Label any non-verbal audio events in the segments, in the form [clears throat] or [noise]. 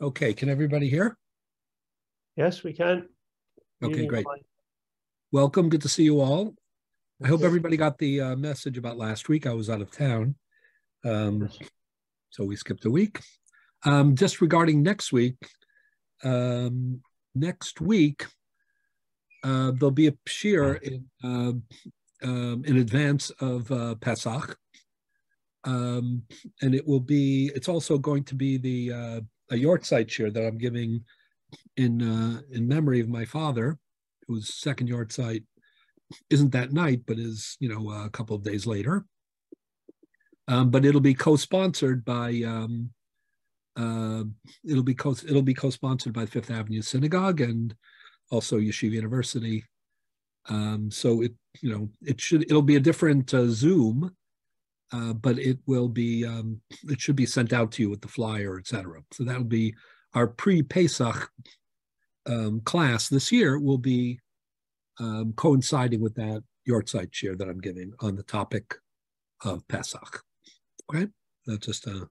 Okay, can everybody hear? Yes, we can. Okay, great. Welcome. Good to see you all. I hope everybody got the uh, message about last week. I was out of town. Um, so we skipped a week. Um, just regarding next week, um, next week, uh, there'll be a shiur in, uh, um, in advance of uh, Pesach. Um, and it will be, it's also going to be the uh, a Yortzeit shiur that I'm giving in uh, in memory of my father, whose second Yortzeit isn't that night, but is, you know, a couple of days later. Um, but it'll be co-sponsored by um, uh, it'll be co it'll be co-sponsored by Fifth Avenue Synagogue and also Yeshiva University. Um, so it you know it should it'll be a different uh, Zoom, uh, but it will be um, it should be sent out to you with the flyer, etc. So that'll be our pre-Pesach um, class this year will be um, coinciding with that Yortzeit shiur that I'm giving on the topic of Pesach. Okay, that's just a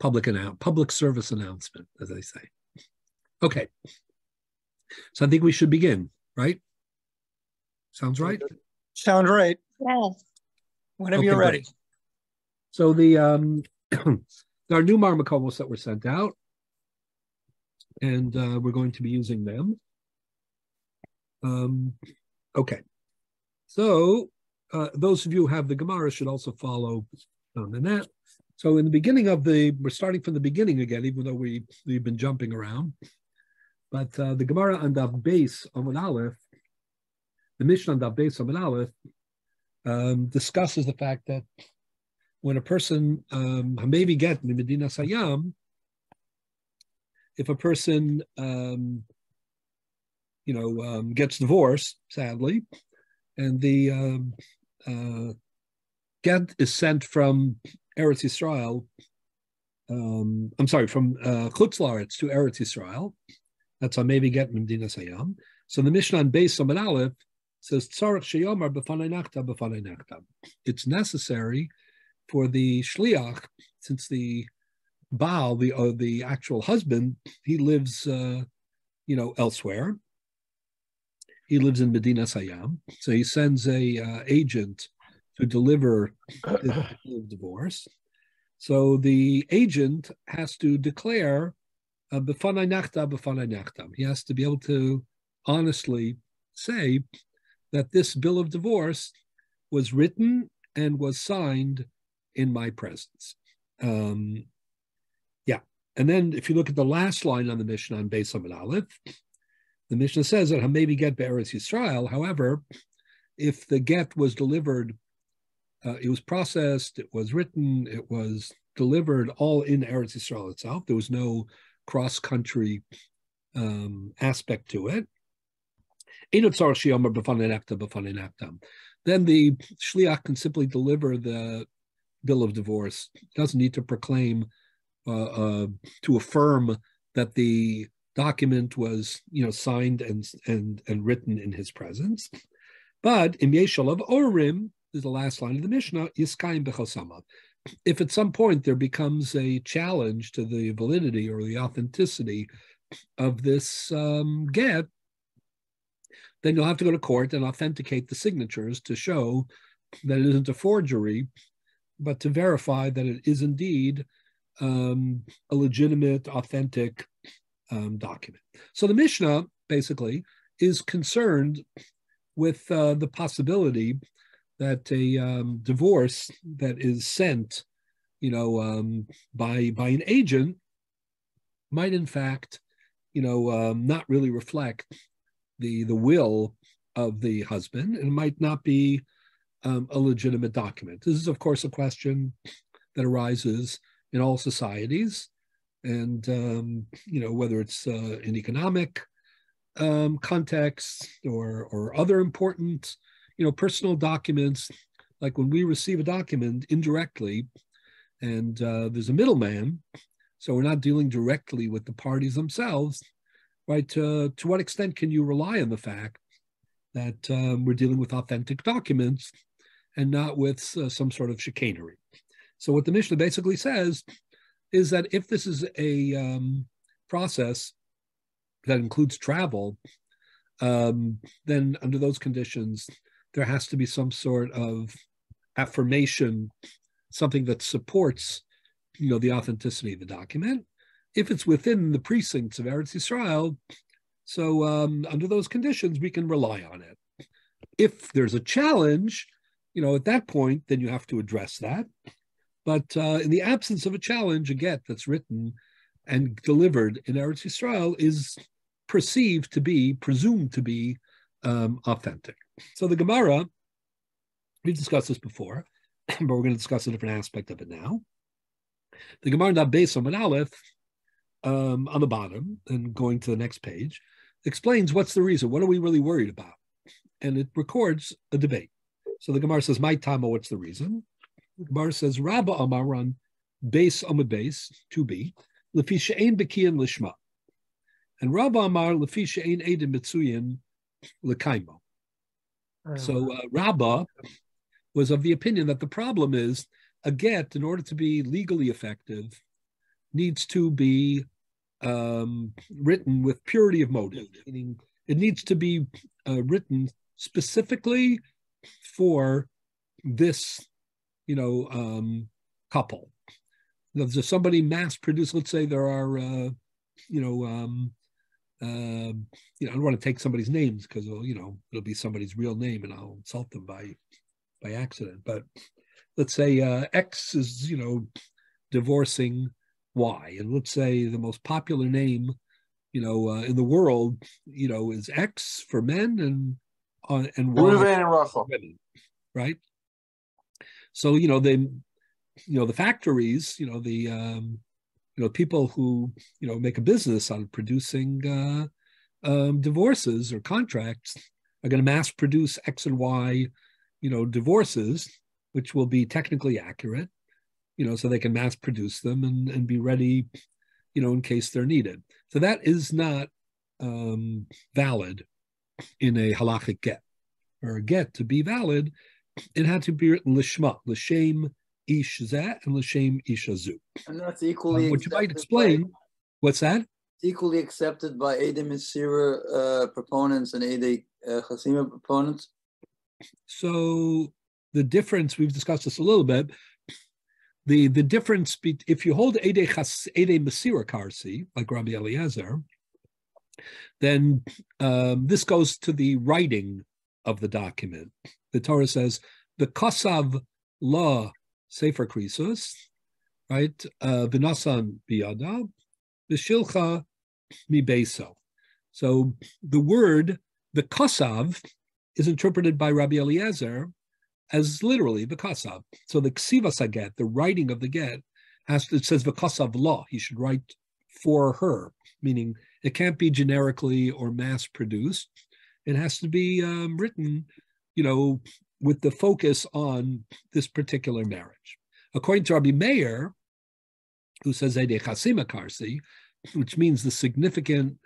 public announce, public service announcement, as they say. Okay, so I think we should begin, right? Sounds right. Sound right. Yes. Whenever Okay, you're great. ready. So the um, [clears throat] there are new mareh mekomos that were sent out, and uh, we're going to be using them. Um, okay, so uh, those of you who have the Gemara should also follow on the net. So in the beginning of the, we're starting from the beginning again, even though we we've been jumping around. But uh, the Gemara on the Beis Amud Aleph, the Mishnah on the Beis Amud Aleph, um, discusses the fact that when a person um, maybe get in Medinas Hayam, if a person um, you know um, gets divorced, sadly, and the um, uh, get is sent from Eretz Yisrael, um, I'm sorry, from uh, Chutz La'aretz to Eretz Yisrael. That's how maybe get Medinas Hayam. So the Mishnah on Beis Amud Aleph says nachta nachta. It's necessary for the shliach, since the Baal, the uh, the actual husband, he lives, uh, you know, elsewhere. He lives in Medinas Hayam, so he sends a uh, agent to deliver the [coughs] divorce. So the agent has to declare uh, b'fanei nachta b'fanei nachta. He has to be able to honestly say that this bill of divorce was written and was signed in my presence. Um, yeah. And then if you look at the last line on the Mishnah on Beis Amud Aleph, the Mishnah says that maybe get Be'eretz Yisrael. However, if the get was delivered, uh, it was processed, it was written, it was delivered all in Eretz Yisrael itself. There was no cross-country um, aspect to it. Then the shliach can simply deliver the bill of divorce. Doesn't need to proclaim uh, uh, to affirm that the document was, you know, signed and and and written in his presence. But in Yeshalav Orim is the last line of the Mishnah, Yiskayim Bechosama. If at some point there becomes a challenge to the validity or the authenticity of this um, get, then you'll have to go to court and authenticate the signatures to show that it isn't a forgery, but to verify that it is indeed um, a legitimate, authentic um, document. So the Mishnah basically is concerned with uh, the possibility that a um, divorce that is sent, you know, um, by by an agent might in fact, you know, um, not really reflect the the will of the husband, and it might not be um, a legitimate document. This is, of course, a question that arises in all societies, and um, you know whether it's uh, in economic um, context or or other important, you know, personal documents. Like when we receive a document indirectly, and uh, there's a middleman, so we're not dealing directly with the parties themselves, right? Uh, to what extent can you rely on the fact that um, we're dealing with authentic documents and not with uh, some sort of chicanery? So what the Mishnah basically says is that if this is a um, process that includes travel, um, then under those conditions, there has to be some sort of affirmation, something that supports, you know, the authenticity of the document. If it's within the precincts of Eretz Yisrael, so um, under those conditions, we can rely on it. If there's a challenge, you know, at that point, then you have to address that. But uh, in the absence of a challenge, a get that's written and delivered in Eretz Yisrael is perceived to be, presumed to be um, authentic. So the Gemara, we've discussed this before, [clears throat] but we're going to discuss a different aspect of it now. The Gemara base on Aleph um, on the bottom and going to the next page explains what's the reason. What are we really worried about? And it records a debate. So the Gemara says, "My Tama, what's the reason?" The Gemara says, "Rabba Amar on base base to be lefi she'ein bekiyan lishma." And Rabba Amar lefi she'ein edim mitzuyin lekaimo. So uh, Rabba was of the opinion that the problem is a get, in order to be legally effective, needs to be um, written with purity of motive, meaning it needs to be uh, written specifically for this, you know, um, couple. If somebody mass produced, let's say there are, uh, you know, um, uh, you know, I don't want to take somebody's names because, you know, it'll be somebody's real name and I'll insult them by by accident. But let's say uh, X is, you know, divorcing Y, and let's say the most popular name, you know, uh, in the world, you know, is X for men and uh, and Y for women, right? So you know they, you know, the factories, you know, the um, you know people who you know make a business on producing uh, um, divorces or contracts are going to mass produce X and Y, you know, divorces, which will be technically accurate, you know, so they can mass produce them and, and be ready, you know, in case they're needed. So that is not um, valid in a halachic get. Or a get to be valid, it had to be written lishma, l'shem ish zeh and l'shem ish azu. And that's equally. Um, which might explain. By, what's that? Equally accepted by Edim Mesira uh, proponents and Edim uh, Chasima proponents. So the difference, we've discussed this a little bit, the the difference be, if you hold Ede Chas Ede Masira Karsi, like Rabbi Eliezer, then um, this goes to the writing of the document. The Torah says the Kosav law Sefer Krisus, right? Uh, Vinasan biyada, v'shilcha mi beso. So the word the Kosav is interpreted by Rabbi Eliezer as literally v'kasav. So the ksivas get, the writing of the get, has to, it says v'kasav law. He should write for her, meaning it can't be generically or mass produced. It has to be um, written, you know, with the focus on this particular marriage. According to Rabbi Meir, who says Ede Chasima Karsi, which means the significant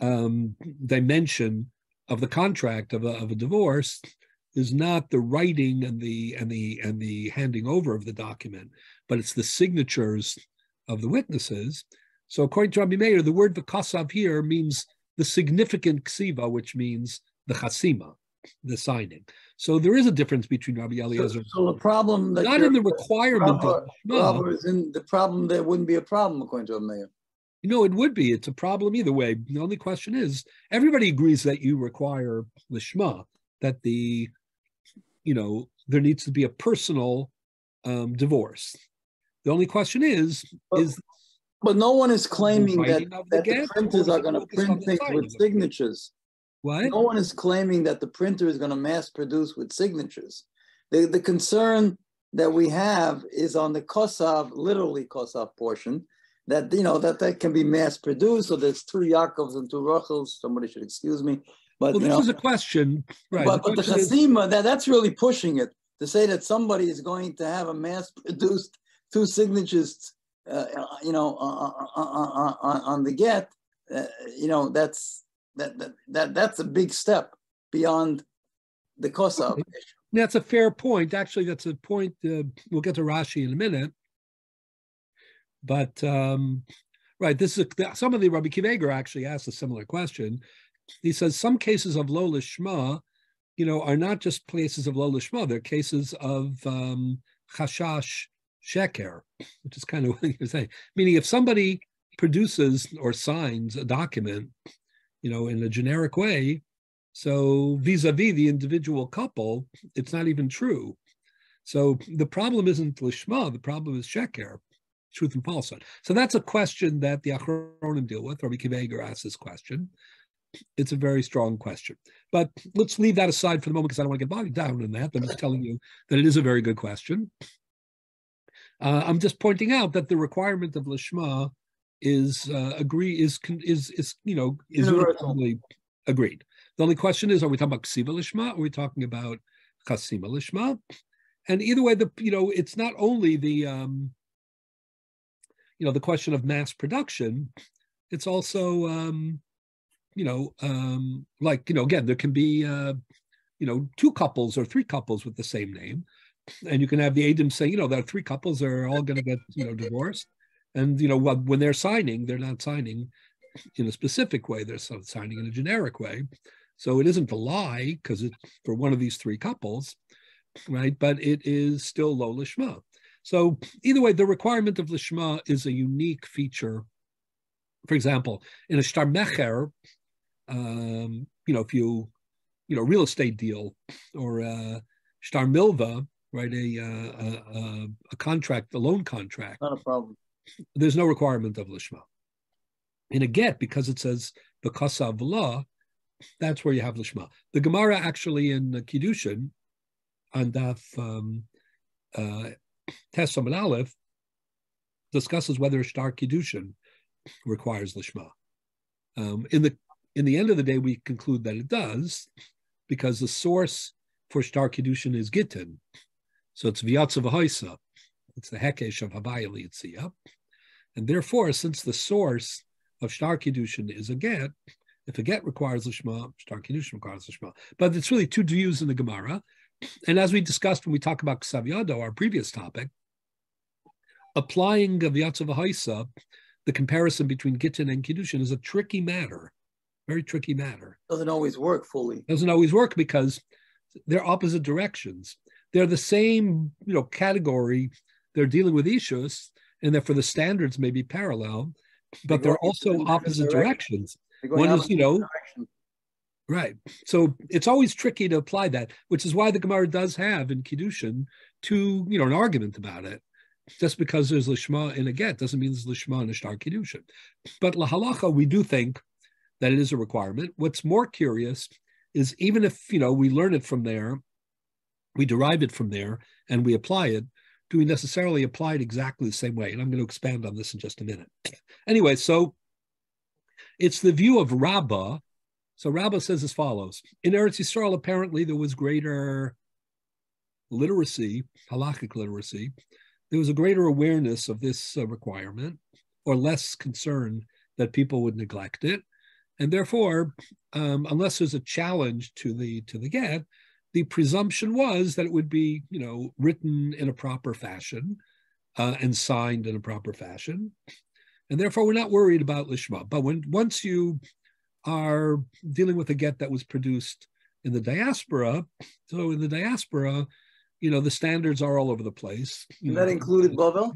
um, dimension of the contract of a, of a divorce is not the writing and the and the and the handing over of the document, but it's the signatures of the witnesses. So according to Rabbi Meir, the word v'kasav here means the significant ksiva, which means the chasima, the signing. So there is a difference between Rabbi Eliezer. So, so the problem that not in the requirement problem, of problem is in the problem that wouldn't be a problem according to Rabbi Meir. You know, it would be. It's a problem either way. The only question is, everybody agrees that you require the Shema, that the you know, there needs to be a personal um, divorce. The only question is, but, is but no one is claiming that, that the printers are going to print things with signatures. What? No one is claiming that the printer is going to mass produce with signatures. The, the concern that we have is on the Kosav, literally Kosav portion, that you know that that can be mass produced. So there's two Yakovs and two Rachels. Somebody should excuse me. But well, this know, is a question, right? But the, but the chasima, that, that's really pushing it to say that somebody is going to have a mass-produced two signatures, uh, you know, on, on, on the get. Uh, you know, that's that, that that that's a big step beyond the kosav issue. That's a fair point. Actually, that's a point. Uh, we'll get to Rashi in a minute. But um, Right. This is some of the Rabbi Akiva Eiger actually asked a similar question. He says some cases of lo lishma, you know, are not just cases of lo lishma; they're cases of um, chashash sheker, which is kind of [laughs] what you're saying. Meaning, if somebody produces or signs a document, you know, in a generic way, so vis-a-vis the individual couple, it's not even true. So the problem isn't lishma; the problem is sheker truth and falsehood. So that's a question that the Achronim deal with. Rabbi Akiva Eiger asks this question. It's a very strong question. But let's leave that aside for the moment because I don't want to get bogged down in that. I'm just telling you that it is a very good question. Uh, I'm just pointing out that the requirement of lishma is uh, agree is is is you know is universally agreed. The only question is, are we talking about ksiva lishma? Or are we talking about chasima lishma? And either way, the you know it's not only the um, you know the question of mass production it's also um you know um like you know again there can be uh you know two couples or three couples with the same name and you can have the agent say you know that three couples are all going to get you know divorced and you know when they're signing they're not signing in a specific way they're signing in a generic way so it isn't a lie because it's for one of these three couples right but it is still lo lishma so either way, the requirement of lishma is a unique feature. For example, in a shtar mecher, um, you know, if you, you know, real estate deal or a shtar milva, right, a, a, a, a contract, a loan contract. Not a problem. There's no requirement of lishma. In a get, because it says the kasav law, that's where you have lishma. The Gemara actually in Kiddushin, on Daf um, uh, Test and Aleph discusses whether Shtar Kiddushin requires Lishma. Um, in the in the end of the day, we conclude that it does, because the source for Shtar Kiddushin is Gittin. So it's Vyatza V'hoisa. It's the Hekesh of Havaya Liyitzia. And therefore, since the source of Shtar Kiddushin is a get, if a get requires Lishma, Shtar Kiddushin requires Lishma. But it's really two views in the Gemara. And as we discussed when we talk about Ksavyado, our previous topic, applying Gavyatza the comparison between Gittin and Kiddushin is a tricky matter, very tricky matter. Doesn't always work fully. Doesn't always work because they're opposite directions. They're the same, you know, category. They're dealing with issues, and therefore the standards may be parallel, but they're, they're also opposite directions. One is, you know, direction. Right. So it's always tricky to apply that, which is why the Gemara does have in Kiddushin to, you know, an argument about it. Just because there's Lishma in a get doesn't mean there's Lishma in a Shtar Kiddushin. But Lahalacha, we do think that it is a requirement. What's more curious is even if, you know, we learn it from there, we derive it from there, and we apply it, do we necessarily apply it exactly the same way? And I'm going to expand on this in just a minute. [clears throat] Anyway, so it's the view of Rabbah so Rabbah says as follows In Eretz Yisrael, apparently there was greater literacy, halachic literacy. There was a greater awareness of this uh, requirement, or less concern that people would neglect it. And therefore, um, unless there's a challenge to the to the get, the presumption was that it would be, you know, written in a proper fashion uh, and signed in a proper fashion. And therefore, we're not worried about lishma. But when once you are dealing with a get that was produced in the diaspora. So in the diaspora, you know, the standards are all over the place. And that included Bavel?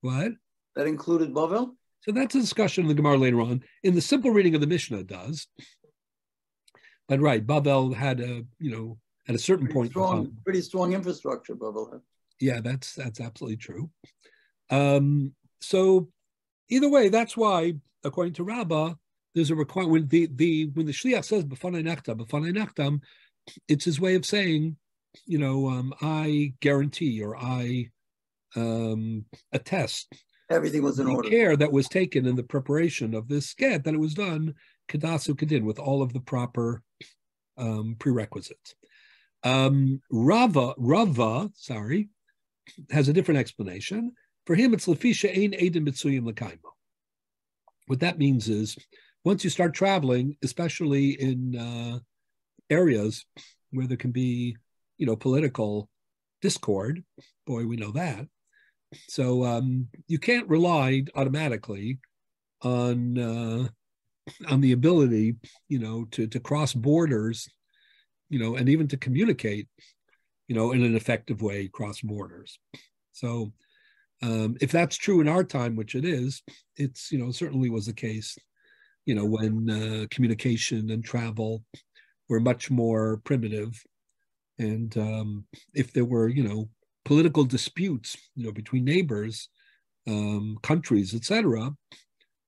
What? That included Bavel? So that's a discussion in the Gemara later on. In the simple reading of the Mishnah, it does. But right, Bavel had a, you know, at a certain pretty point. Strong, pretty strong infrastructure, Bavel had. Yeah, that's that's absolutely true. Um, so either way, that's why, according to Rabbah, there's a requirement when the the when the shliach says b'fanei nechtam b'fanei nechtam, it's his way of saying, you know, um, I guarantee or I um, attest everything was in order. Care that was taken in the preparation of this get that it was done kadasu kadin with all of the proper um, prerequisites. Um, Rava Rava, sorry, has a different explanation. For him, it's lefisha ein edim mitzuyim lekaimo. What that means is once you start traveling, especially in uh, areas where there can be, you know, political discord, boy, we know that. So um, you can't rely automatically on uh, on the ability, you know, to to cross borders, you know, and even to communicate, you know, in an effective way cross borders. So, um, if that's true in our time, which it is, it's you know certainly was the case, you know, when uh, communication and travel were much more primitive, and um, if there were you know political disputes, you know, between neighbors, um, countries, etc.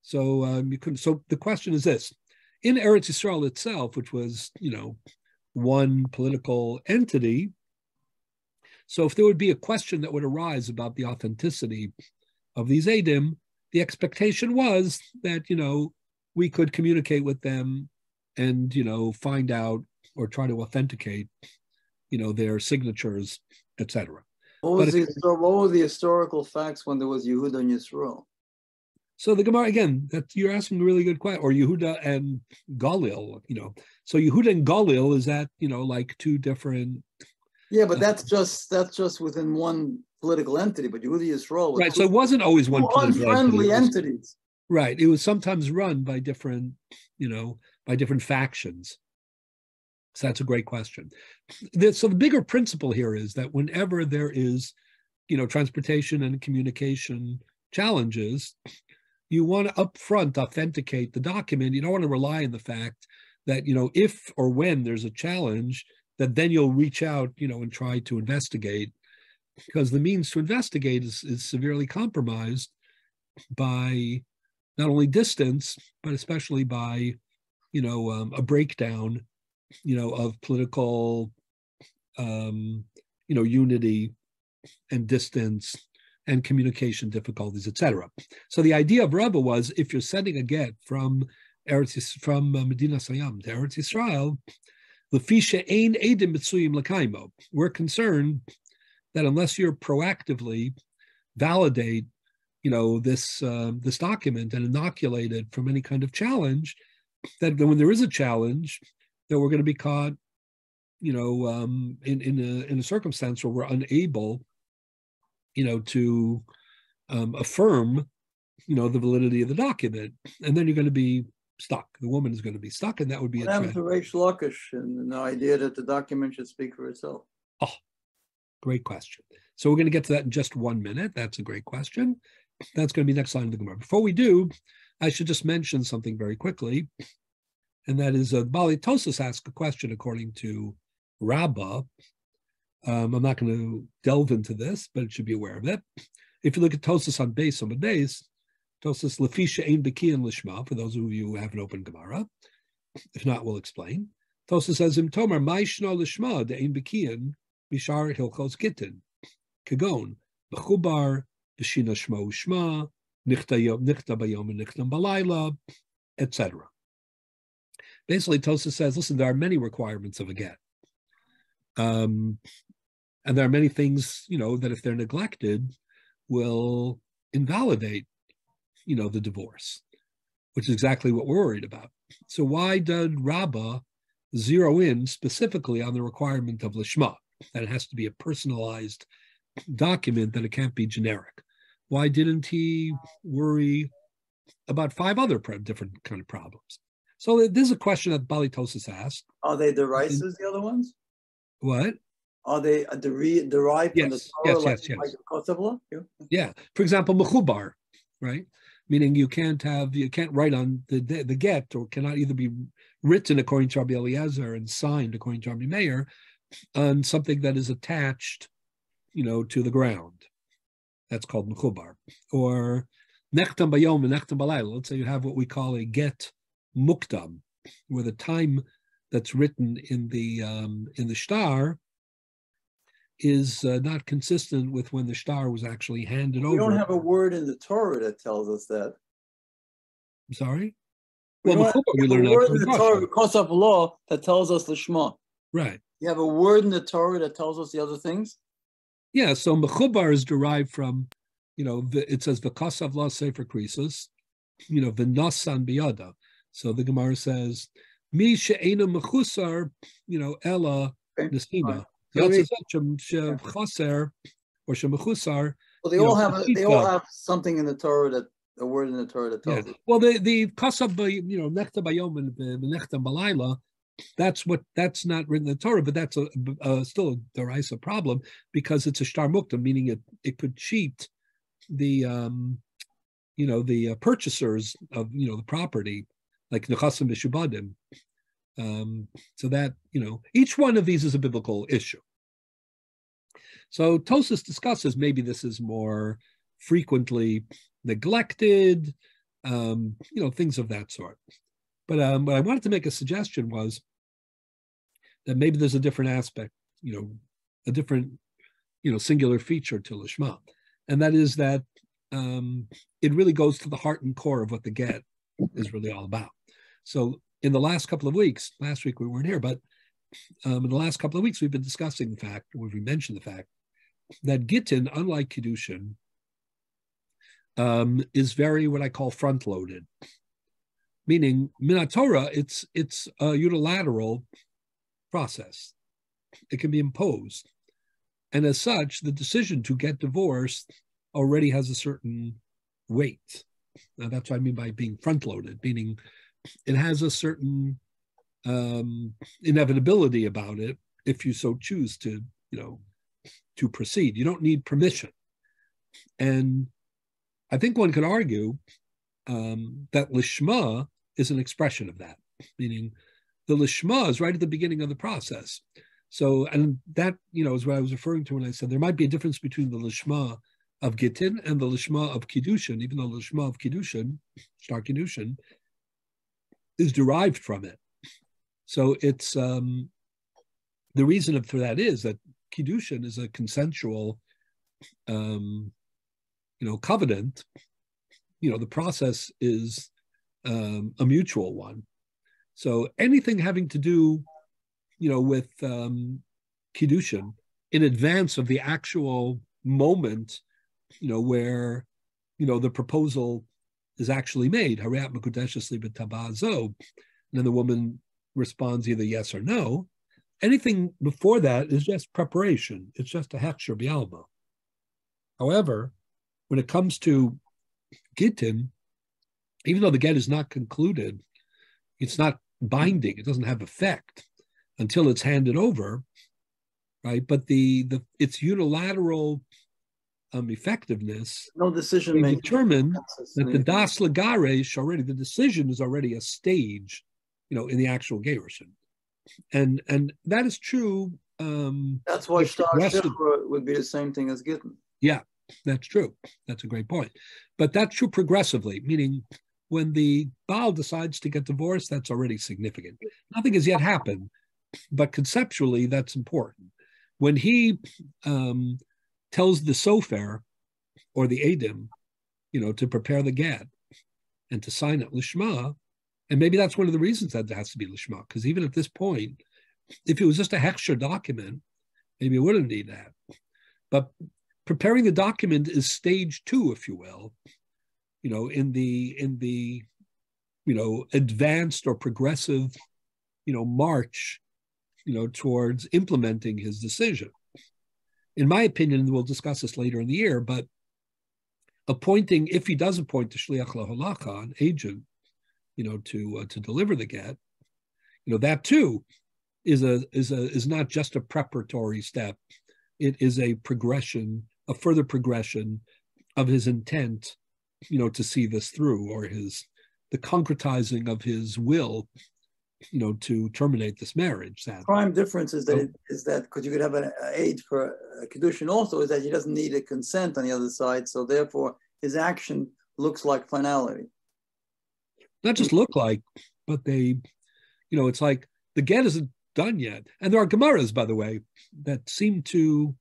So um, you can. So the question is this: in Eretz Yisrael itself, which was you know one political entity. So if there would be a question that would arise about the authenticity of these Adim, the expectation was that you know we could communicate with them and you know find out or try to authenticate you know their signatures, etc. What was, the, what were the historical facts when there was Yehuda and Yisrael? So the Gemara again, that you're asking a really good question. Or Yehuda and Galil, you know. So Yehuda and Galil is that you know like two different. Yeah, but uh, that's just that's just within one political entity. But Yehuda Yisrael, right? So it wasn't always one unfriendly entity. entities. Right. It was sometimes run by different, you know, by different factions. So that's a great question. So the bigger principle here is that whenever there is, you know, transportation and communication challenges, you want to upfront authenticate the document. You don't want to rely on the fact that, you know, if or when there's a challenge, that then you'll reach out, you know, and try to investigate because the means to investigate is, is severely compromised by not only distance, but especially by, you know, um, a breakdown you know, of political, um, you know, unity and distance and communication difficulties, etc. So the idea of Rabbah was if you're sending a get from Eretz, from uh, Medinas Hayam to Eretz ein edim mitzuyim lakaimo. We're concerned that unless you're proactively validate, you know, this uh, this document and inoculate it from any kind of challenge, that when there is a challenge, that we're going to be caught, you know, um, in in a in a circumstance where we're unable, you know, to um, affirm, you know, the validity of the document, and then you're going to be stuck. The woman is going to be stuck, and that would be what a happened to Lakish and the idea that the document should speak for itself. Oh, great question. So we're going to get to that in just one minute. That's a great question. That's going to be next line of the Gemara. Before we do, I should just mention something very quickly and that is uh, Baalei Tosfos asked a question according to Rabbah. Um, I'm not going to delve into this, but it should be aware of it. If you look at Tosfos on base on the days, Tosfos Lafisha Ein Bekian Lishma, for those of you who have an open Gemara. If not, we'll explain. Tosfos says, Im Tomar, Maishna Lishma, de Ein Bekian, Mishar Hilchos Gittin, Kagon, Bechubar, Beshina Shmo Shma, Nichta Bayom, Nichta Balayla, etc basically Tosa says, listen, there are many requirements of a get. Um, and there are many things, you know, that if they're neglected, will invalidate, you know, the divorce, which is exactly what we're worried about. So why did Rabbah zero in specifically on the requirement of Lishma, that it has to be a personalized document, that it can't be generic? Why didn't he worry about five other different kind of problems? So this is a question that Baalei Tosfos asked. Are they derises, the other ones? What? Are they deri- derived yes, from the Torah, yes, yes, yes. Like yeah. yeah. For example, mechubar, right? Meaning you can't have you can't write on the the get or cannot either be written according to Rabbi Eliezer and signed according to Rabbi Meir on something that is attached, you know, to the ground. That's called mechubar. Or nechtam bayom and nechtam balayla. Let's say you have what we call a get mukdam, where the time that's written in the um, in the shtar is uh, not consistent with when the shtar was actually handed we over. We don't have a word in the Torah that tells us that. I'm sorry. We well, we learn a word in the Torah because of law that tells us the Shema. Right. You have a word in the Torah that tells us the other things. Yeah. So mechubar is derived from, you know, the, it says v'kasav la sefer krisus, you know, v'nasan biyada. So the Gemara says, "Mi she'ena mechusar," you know, ella nesima. Chaser or shemechusar. Well, they all have a, they all have something in the Torah that a word in the Torah that Yeah. tells us. Well, the the kasab, you know, nechta bayom and nechta balayla, that's what that's not written in the Torah, but that's a, a still a d'Oraisa problem because it's a shtar mukdam, meaning it it could cheat the um, you know, the uh, purchasers of you know the property, like nechasim mishubadim. Um, so that you know, each one of these is a biblical issue. So Tosfos discusses maybe this is more frequently neglected, um, you know, things of that sort. But um, what I wanted to make a suggestion was that maybe there's a different aspect, you know, a different, you know, singular feature to Lishma. And that is that um, it really goes to the heart and core of what the get is really all about. So in the last couple of weeks, last week we weren't here, but um, in the last couple of weeks, we've been discussing the fact, or we mentioned the fact, that Gittin, unlike Kiddushin, um, is very what I call front loaded. Meaning, Minatora, it's it's a unilateral process. It can be imposed. And as such, the decision to get divorced already has a certain weight. Now, that's what I mean by being front loaded, meaning it has a certain um, inevitability about it if you so choose to, you know, to proceed. You don't need permission. And I think one could argue um, that lishma is an expression of that, meaning the lishma is right at the beginning of the process. So, and that, you know, is what I was referring to when I said there might be a difference between the lishma of Gittin and the lishma of Kiddushin, even though the lishma of Kiddushin, Shtar Kiddushin, is derived from it. So it's um, the reason for that is that Kiddushin is a consensual, um, you know, covenant. You know, the process is um, a mutual one. So anything having to do, you know, with um, Kiddushin in advance of the actual moment, you know, where, you know, the proposal is actually made, Harayat Makudeshesli B'tabazo, and then the woman responds either yes or no. Anything before that is just preparation. It's just a hechsher bialma. However, when it comes to Gittin, even though the get is not concluded, it's not binding. It doesn't have effect until it's handed over, right? But the the its unilateral um, effectiveness No decision making. determine that the das lagaresh already the decision is already a stage, you know, in the actual gerushin, and and that is true. Um, That's why Shtar would be the same thing as Gittin. Yeah, that's true. That's a great point. But that's true progressively, meaning when the Baal decides to get divorced, that's already significant. Nothing has yet happened, but conceptually, that's important. When he um, tells the Sofer or the Adim, you know, to prepare the get and to sign it Lishma, and maybe that's one of the reasons that it has to be Lishma, because even at this point, if it was just a Heksher document, maybe it wouldn't need that. But preparing the document is stage two, if you will, you know, in the in the you know advanced or progressive, you know, march, you know, towards implementing his decision. In my opinion, and we'll discuss this later in the year, but appointing, if he does appoint the shliach lahalacha, an agent, you know, to uh, to deliver the get, you know, that too is a is a is not just a preparatory step. It is a progression, a further progression of his intent, you know, to see this through, or his the concretizing of his will, you know, to terminate this marriage. Sadly. Prime difference is that So- it, is that because you could have an aid for a kedushin also is that he doesn't need a consent on the other side, so therefore his action looks like finality. not just look like, but they, you know, it's like the get isn't done yet. And there are Gemaras, by the way, that seem to,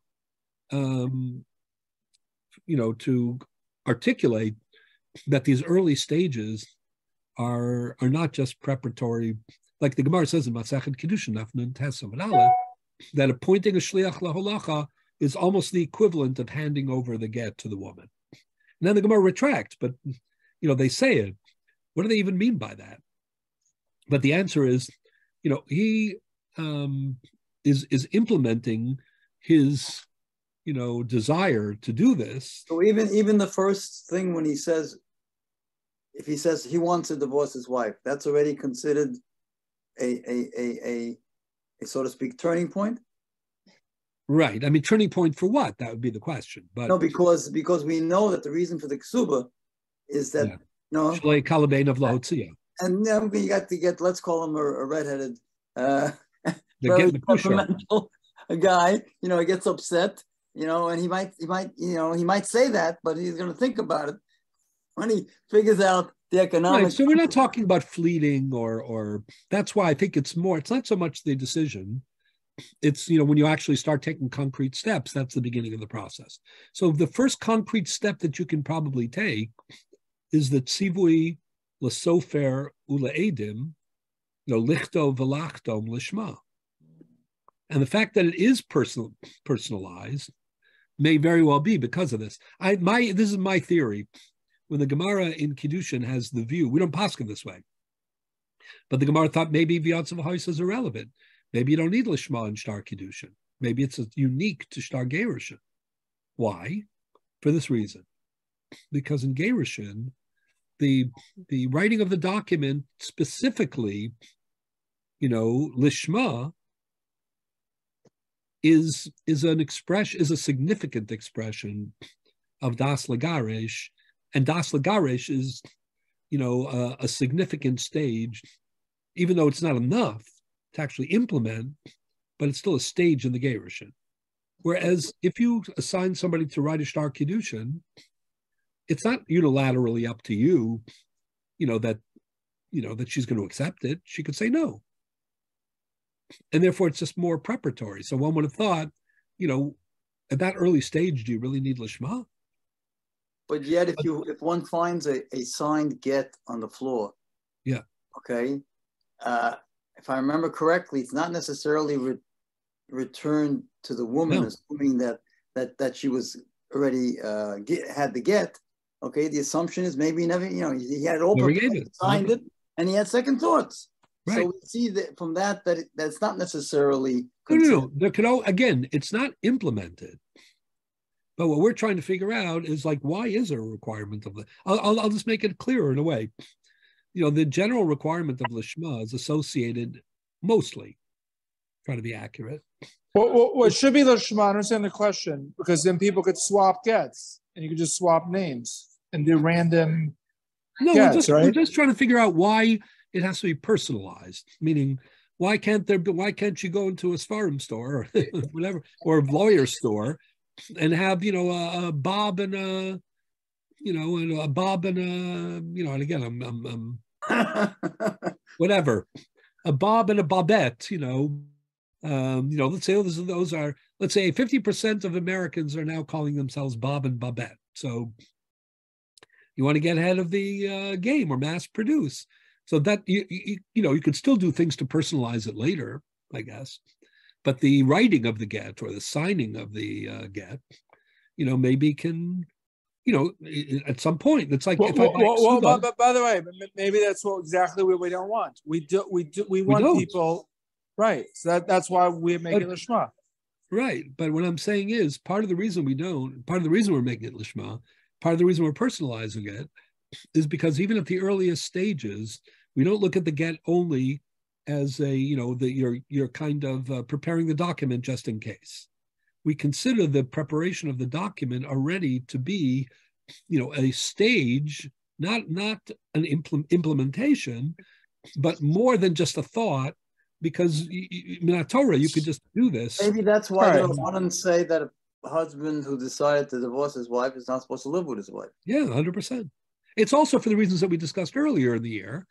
um, you know, to articulate that these early stages are are not just preparatory. Like the Gemara says in Masachet Kiddushin, Afnun that appointing a shliach laholacha is almost the equivalent of handing over the get to the woman. And then the Gemara retracts, but you know they say it. What do they even mean by that? But the answer is, you know, he um, is is implementing his, you know, desire to do this. So even even the first thing when he says if he says he wants to divorce his wife, that's already considered a a a a, a so to speak turning point. Right. I mean, turning point for what? That would be the question. But No, because because we know that the reason for the ksuba is that Yeah. no, Shlei Kalabain of Lahotzia. and then we got to get let's call him a, a redheaded uh [laughs] They're very getting the temperamental [laughs] guy, you know, he gets upset, you know, and he might he might, you know, he might say that, but he's gonna think about it when he figures out the economic Right. So we're not talking about fleeting or or that's why I think it's more, it's not so much the decision. It's you know, when you actually start taking concrete steps, that's the beginning of the process. So the first concrete step that you can probably take is that the tzivui lesofer ulaedim, you know, lichto velachtom lishma. And the fact that it is personal personalized may very well be because of this. I my this is my theory when the Gemara in Kiddushin has the view, we don't paskin this way. But the Gemara thought maybe Vyatzav House is irrelevant. Maybe you don't need Lishma in Shtar Kiddushin. Maybe it's unique to Shtar Gerushin. Why? For this reason. Because in Gerushin, the the writing of the document specifically, you know, Lishma is is an expression, is a significant expression of Das Lagaresh and Das Lagaresh is, you know, a significant stage, even though it's not enough to actually implement, but it's still a stage in the Gerushin. Whereas if you assign somebody to write a Shtar Kiddushin, it's not unilaterally up to you, you know, that, you know, that she's going to accept it. She could say no. And therefore it's just more preparatory. So one would have thought, you know, at that early stage, do you really need Lishma? But yet, if you if one finds a, a signed get on the floor, Yeah. okay, uh, if I remember correctly, it's not necessarily re- returned to the woman, No. assuming that that that she was already uh, get, had the get. Okay, the assumption is maybe he never, you know, he, he had all Never gave it. signed it, and he had second thoughts. Right. So we see that from that that it, that's not necessarily. No, no, no. There could all again, it's not implemented. But what we're trying to figure out is like, why is there a requirement of the? I'll, I'll, I'll just make it clearer in a way. You know, the general requirement of lishma is associated mostly, trying to be accurate. What, what, what should be the Shema? I understand the question because then people could swap gets and you could just swap names and do random. No, Yes, we're, just, we're just trying to figure out why it has to be personalized. Meaning, why can't there? Be, why can't you go into a Sfarim store or [laughs] whatever, or a lawyer store, and have you know a, a Bob and a, you know, and a Bob and a, you know, and again, I'm, I'm, I'm [laughs] whatever, a Bob and a Bobette, you know, um, you know, let's say those, those are, let's say 50% of Americans are now calling themselves Bob and Bobette. So you want to get ahead of the uh, game or mass produce. So that, you, you, you know, you could still do things to personalize it later, I guess. But the writing of the get or the signing of the uh, get, you know, maybe can, you know, i- i- at some point, it's like Well, if well, buy well, well, but, but by the way, maybe that's what exactly what we don't want. We do, we do, we want don't. people, right? So that, that's why we're making the Shema. Right. But what I'm saying is part of the reason we don't, part of the reason we're making it Lishma, part of the reason we're personalizing it is because even at the earliest stages, we don't look at the get only as a, you know, that you're you're kind of uh, preparing the document just in case. We consider the preparation of the document already to be, you know, a stage, not not an implement, implementation, but more than just a thought. Because y- y- in Torah, you could just do this. Maybe that's why the Right. Rabbanan say that a husband who decided to divorce his wife is not supposed to live with his wife. Yeah, hundred percent. It's also for the reasons that we discussed earlier in the year,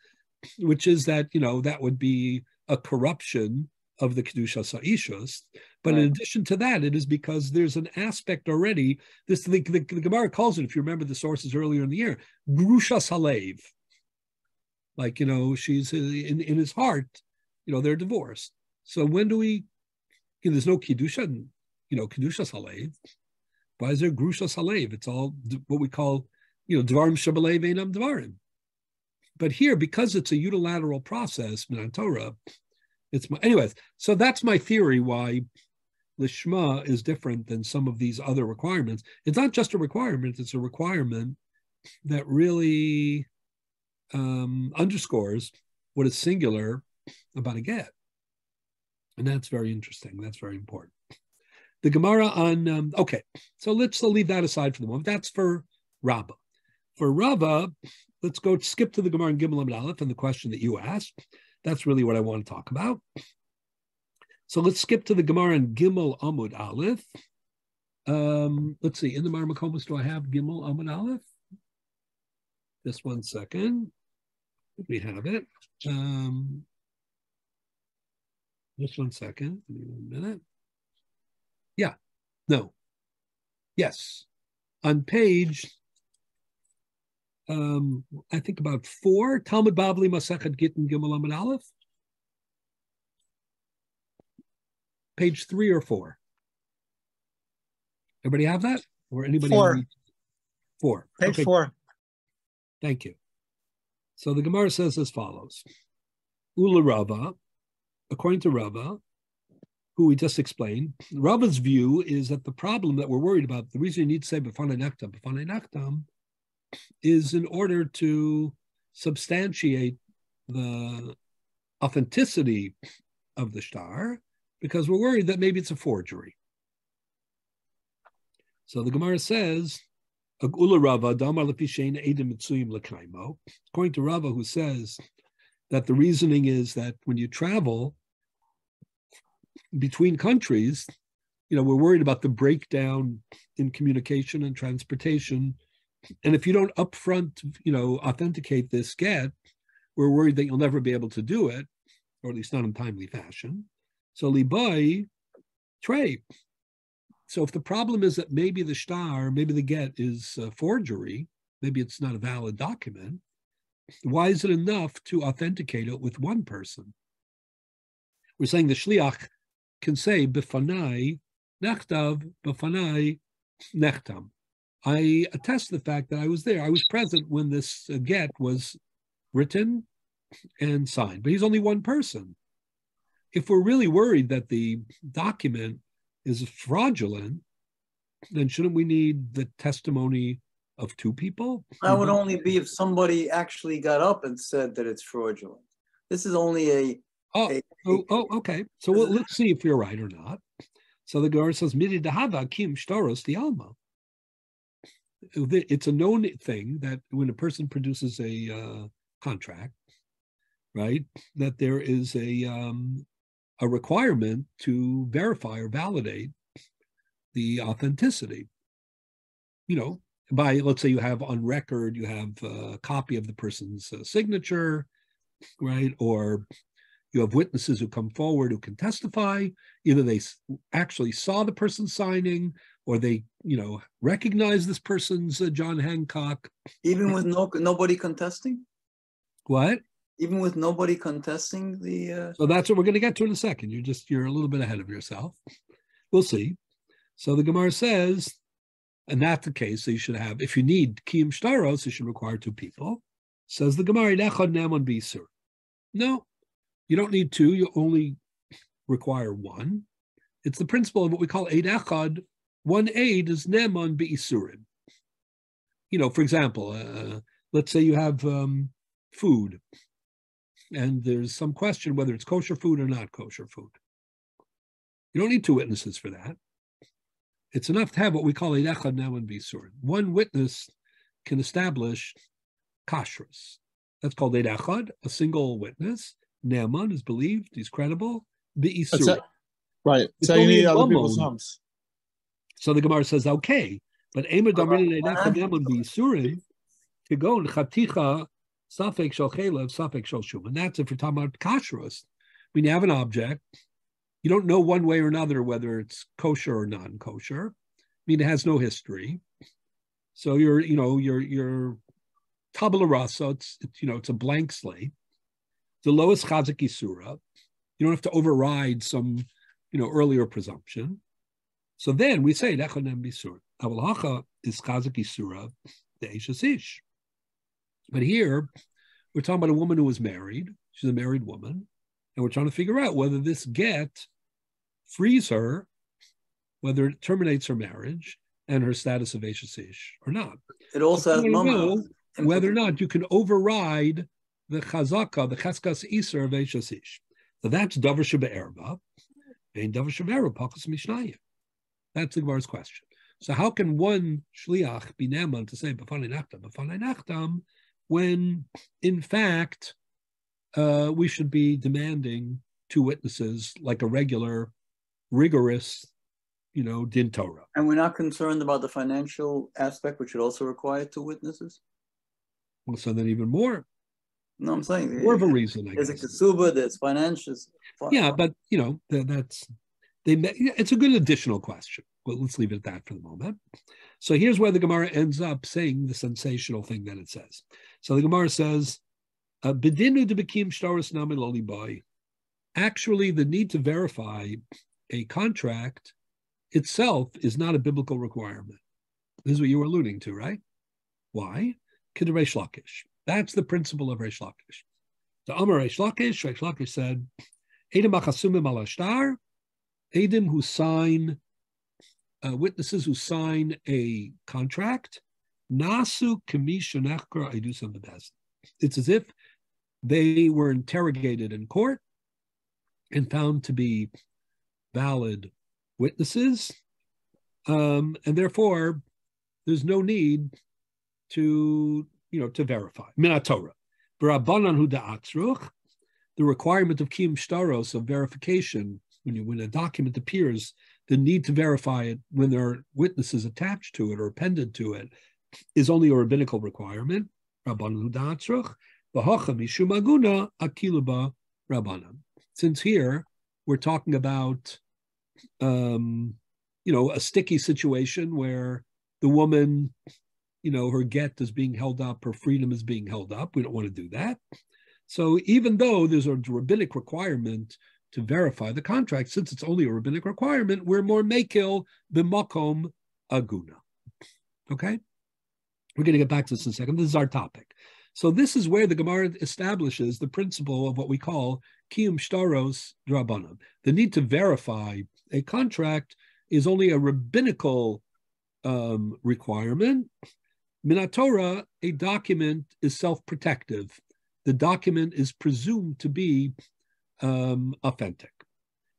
which is that you know that would be a corruption of the kedusha sa'ishos. But in addition to that, it is because there's an aspect already. This the, the, the Gemara calls it, if you remember the sources earlier in the year, grusha salev. Like you know, she's uh, in in his heart. You know, they're divorced. So when do we? You know, there's no kedusha, you know, kedusha salev. Why is there grusha salev? It's all what we call you know, Dvarim Shabbalei Veinam Dvarim. But here, because it's a unilateral process, Minan Torah, it's my, anyways. So that's my theory why Lishma is different than some of these other requirements. It's not just a requirement; it's a requirement that really um, underscores what is singular about a get. And that's very interesting. That's very important. The Gemara on, um, okay, so let's leave that aside for the moment. That's for Rabbah. For Rava, let's go skip to the Gemara in Gimel Amud Aleph and the question that you asked. That's really what I want to talk about. So let's skip to the Gemara in Gimel Amud Aleph. Um, let's see, in the mareh mekomos, do I have Gimel Amud Aleph? Just one second. We have it. Um, just one second. Give me one minute. Yeah. No. Yes. On page, um, I think about four, Talmud Bavli Masachet Gittin Gimel Amud Aleph. Page three or four. Everybody have that? Or anybody? Four. Four. Page Okay, four. Thank you. So the Gemara says as follows: Ula Rava, according to Rava, who we just explained, Rava's view is that the problem that we're worried about, the reason you need to say b'fanei naktam, b'fanei naktam, is in order to substantiate the authenticity of the shtar, because we're worried that maybe it's a forgery. So the Gemara says. According to Rava, who says that the reasoning is that when you travel between countries, you know, we're worried about the breakdown in communication and transportation. And if you don't upfront, you know, authenticate this get, we're worried that you'll never be able to do it, or at least not in timely fashion. So Libai, Trey. So if the problem is that maybe the shtar, maybe the get is forgery, maybe it's not a valid document, why is it enough to authenticate it with one person? We're saying the shliach can say b'fanai nechtav b'fanai nechtam. I attest the fact that I was there. I was present when this uh, get was written and signed, but he's only one person. If we're really worried that the document is fraudulent, then shouldn't we need the testimony of two people? That would only be if somebody actually got up and said that it's fraudulent. This is only a, Oh, a- oh, oh, okay. So we'll, let's see if you're right or not. So the Gemara says, "Midi dahava kim shtoros the alma." It's a known thing that when a person produces a uh, contract, right, that there is a um, a requirement to verify or validate the authenticity. You know, by let's say you have on record, you have a copy of the person's uh, signature, right, or you have witnesses who come forward who can testify. Either they actually saw the person signing, or they, you know, recognize this person's uh, John Hancock. even with no, nobody contesting? What? Even with nobody contesting the, uh, So that's what we're going to get to in a second. You're just you're a little bit ahead of yourself. We'll see. So the Gemara says, and that's the case. So you should have, if you need kiyum shtaros, you should require two people. Says the Gemara, "Echad nemon bisur." No, you don't need two. You only require one. It's the principle of what we call aid echad. One aid is nemon beisurim. You know, for example, uh, let's say you have um, food and there's some question whether it's kosher food or not kosher food. You don't need two witnesses for that. It's enough to have what we call a echad neman bisur. One witness can establish kashrus. That's called a echad, a single witness. Neman is believed, he's credible. That's Beisur. Right. It's So you only need other people's moment. homes. So the Gemara says, okay, but Ema Damrin and Echad Neman Bisurim to go in Chaticha Safek Shel Chelev Safek Shel Shum. And that's if we're talking about kashrus. When you have an object, you don't know one way or another whether it's kosher or non-kosher. I mean, it has no history. So you're, you know, you're you're tabula rasa. It's, it's you know, it's a blank slate. The lowest chazaki surah. You don't have to override some, you know, earlier presumption. So then we say lechonem bisur. Avalacha is chazaki surah the ish. But here we're talking about a woman who was married. She's a married woman, and we're trying to figure out whether this get frees her, whether it terminates her marriage and her status of ish or not. it also has mama. whether or not you can override the chazaka, the cheskas iser of Eishasish. So that's davar shebe'erba, and davar shebe'erba pakas mishnayim. That's the Gemara's question. So how can one shliach be neman to say b'fanei nachtam, b'fanei nachtam, when in fact uh, we should be demanding two witnesses like a regular, rigorous, you know, din Torah. And we're not concerned about the financial aspect, which would also require two witnesses? Well, so then even more, No, I'm saying. more of a reason. I There's a guess. kasuba, there's financials. Yeah, but you know th- that's they. It's a good additional question. Well, let's leave it at that for the moment. So here's where the Gemara ends up saying the sensational thing that it says. So the Gemara says, uh, "Bedinu de bekim shtaris nami loli boy." Actually, the need to verify a contract itself is not a biblical requirement. This is what you were alluding to, right? Why? Kid Reish Lakish. That's the principle of Reish Lakish. The Amar Reish Lakish, Reish Lakish said, Edim achasumim al ashtar, Edim who sign, uh, witnesses who sign a contract, nasu kamish nechkar idusam. It's as if they were interrogated in court and found to be valid witnesses, um, and therefore there's no need to, you know, to verify. Minat Torah. B'rabbanan hu da'atzruch, the requirement of kiyum shtaros of verification when you when a document appears, the need to verify it when there are witnesses attached to it or appended to it is only a rabbinical requirement. Rabbanan da'atzruch, v'hocha mishum aguna akiluba rabbanan. Since here we're talking about, um, you know, a sticky situation where the woman, you know, her get is being held up, her freedom is being held up. We don't want to do that. So even though there's a rabbinic requirement to verify the contract, since it's only a rabbinic requirement, we're more makil b'makom aguna. Okay? We're going to get back to this in a second. This is our topic. So this is where the Gemara establishes the principle of what we call kiyum shtaros drabanan. The need to verify a contract is only a rabbinical um, requirement. Minatora, a document is self-protective. The document is presumed to be um, authentic.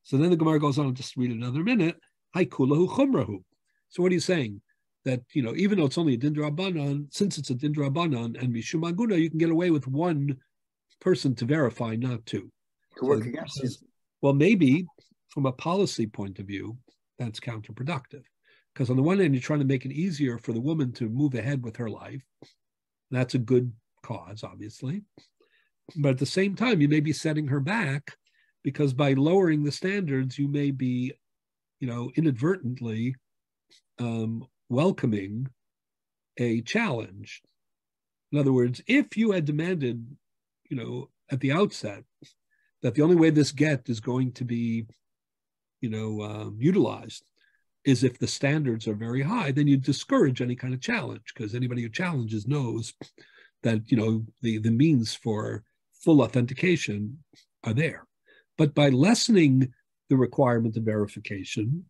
So then the Gemara goes on, just read another minute. Haikulahu chumrahu. So what are you saying? That you know, even though it's only a dindrabanan, since it's a dindrabanan and mishumaguna, you can get away with one person to verify, not two. To work against is- Well, maybe from a policy point of view, that's counterproductive. Because on the one hand, you're trying to make it easier for the woman to move ahead with her life. That's a good cause, obviously. But at the same time, you may be setting her back because by lowering the standards, you may be, you know, inadvertently um, welcoming a challenge. In other words, if you had demanded, you know, at the outset that the only way this get is going to be, you know, um, utilized is if the standards are very high, then you discourage any kind of challenge because anybody who challenges knows that you know the the means for full authentication are there. But by lessening the requirement of verification,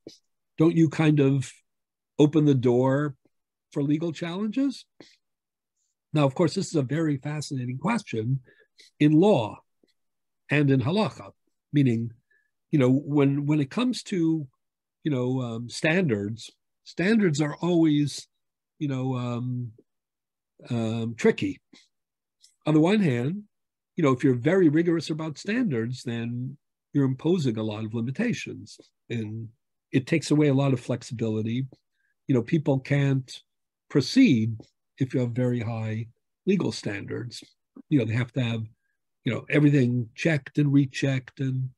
don't you kind of open the door for legal challenges? Now, of course, this is a very fascinating question in law and in halacha, meaning, you know, when when it comes to, you know, um, standards, standards are always, you know, um, um, tricky. On the one hand, you know, if you're very rigorous about standards, then you're imposing a lot of limitations, and it takes away a lot of flexibility. You know, people can't proceed if you have very high legal standards. You know, they have to have you know everything checked and rechecked and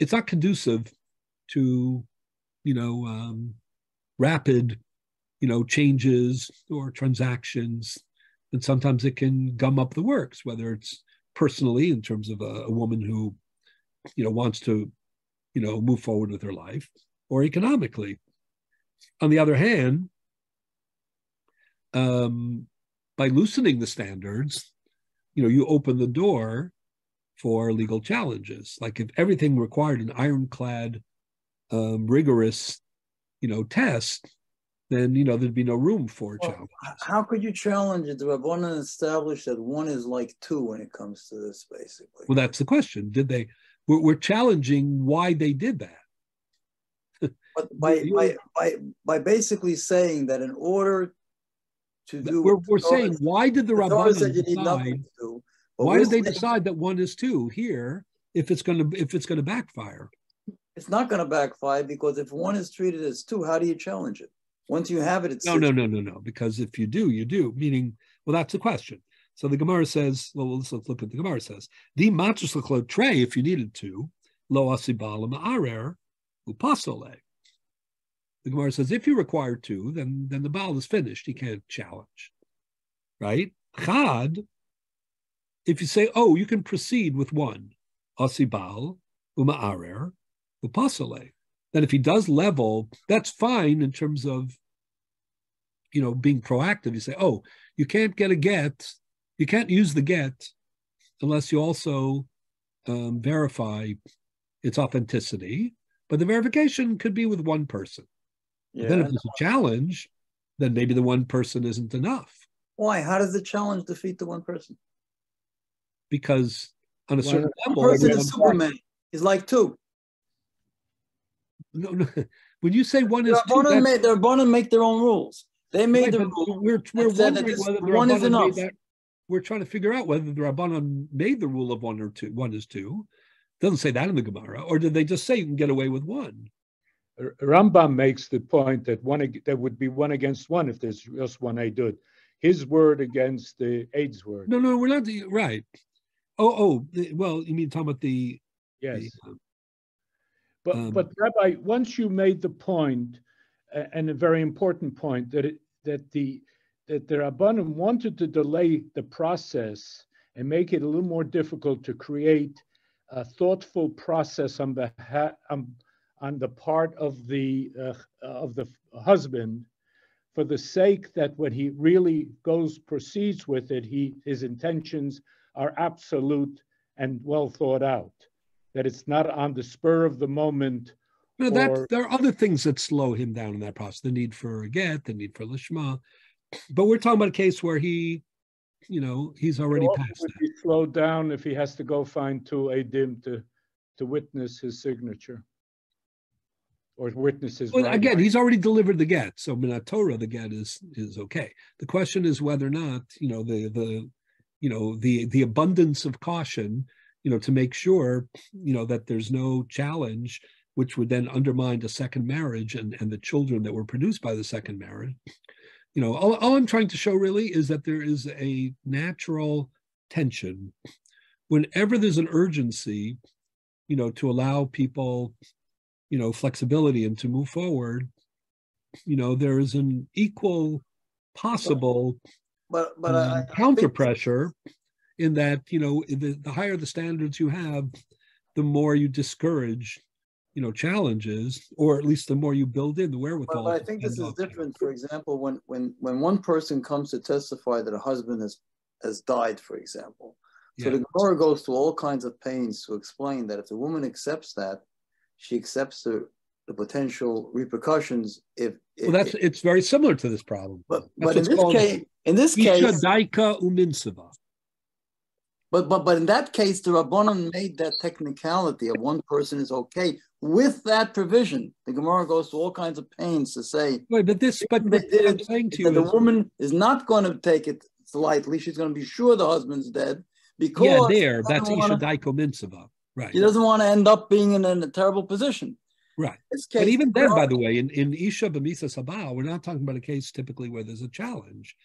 it's not conducive to you know um, rapid you know changes or transactions and sometimes it can gum up the works whether it's personally in terms of a, a woman who you know wants to you know move forward with her life or economically on the other hand um, by loosening the standards you know you open the door for legal challenges. Like if everything required an ironclad, um, rigorous, you know, test, then you know there'd be no room for Well, challenge. How could you challenge it? The Rabbanan established that one is like two when it comes to this, basically. Well, that's the question. Did they? We're, we're challenging why they did that. But [laughs] by, you- by, by, by basically saying that in order to do. We're, we're Torah- saying why did the the Torah Rabbanan you need nothing decide? to do, Why did they saying decide that one is two here if it's going to if it's going to backfire? It's not gonna backfire because if one is treated as two, how do you challenge it? Once you have it, it's. No, no, no, no, no. Because if you do, you do. Meaning, well, that's the question. So the Gemara says, well, let's look at the Gemara says. The l'klot tray, if you needed to, lo asibala ma'arer upasole. The Gemara says, if you require two, then then the ball is finished. He can't challenge, right? Chad, if you say, oh, you can proceed with one, asibal uma'arer upasole. Then if he does level, that's fine in terms of you know, being proactive, you say, oh, you can't get a get, you can't use the get unless you also um, verify its authenticity. But the verification could be with one person. Then if it's a challenge, then maybe the one person isn't enough Why? How does the challenge defeat the one person? because on a certain One level, person is Superman. He's like two. No, no, [laughs] when you say one The is two, Rabbanan that's- make, the Rabbanan make their own rules. They made right, the but rule. we're, we're and said that wondering this whether the one is made enough. that. We're trying to figure out whether the Rabbanan made the rule of one or two. One is two. Doesn't say that in the Gemara, or did they just say you can get away with one? R- Rambam makes the point that one ag- there would be one against one if there's just one Eidud. His word against the AIDS word. No, no, we're not the- right. Oh, oh, the- well, you mean talking about the, Yes, the but um, but Rabbi, once you made the and a very important point that it that the that the Rabbanim wanted to delay the process and make it a little more difficult to create a thoughtful process on behalf on, on the part of the uh, of the husband for the sake that when he really goes proceeds with it he his intentions are absolute and well thought out that it's not on the spur of the moment no, that or- there are other things that slow him down in that process. The need for a get, the need for lishma, but we're talking about a case where he, you know, he's already past would that. be slowed down if he has to go find two adim to to witness his signature or witness his Well, again, he's already delivered the get, so Minat Torah, the get is is okay. The question is whether or not, you know, the the, you know, the the abundance of caution, you know, to make sure, you know, that there's no challenge which would then undermine a second marriage and and the children that were produced by the second marriage. You know, all, all I'm trying to show really is that there is a natural tension whenever there's an urgency, you know, to allow people you know flexibility and to move forward you know there is an equal possible But but um, I, counter pressure in that you know the, the higher the standards you have the more you discourage you know challenges or at least the more you build in the wherewithal but I think this is different. For example, when when when one person comes to testify that a husband has has died, for example, so Yeah. the Gemara goes to all kinds of pains to explain that if the woman accepts that, she accepts the the potential repercussions. If, well that's if- it's very similar to this problem but that's but in this case, in this case, daika uminsava But but but in that case, the Rabbanon made that technicality of one person is okay with that provision. The Gemara goes to all kinds of pains to say Right, but this but did i'm saying to you the is woman is not going to take it lightly. She's going to be sure the husband's dead because yeah there that's isha wanna- right She doesn't want to end up being in a terrible position. right In this But even then, by the way, in, in Isha B'misa Sabah, we're not talking about a case typically where there's a challenge.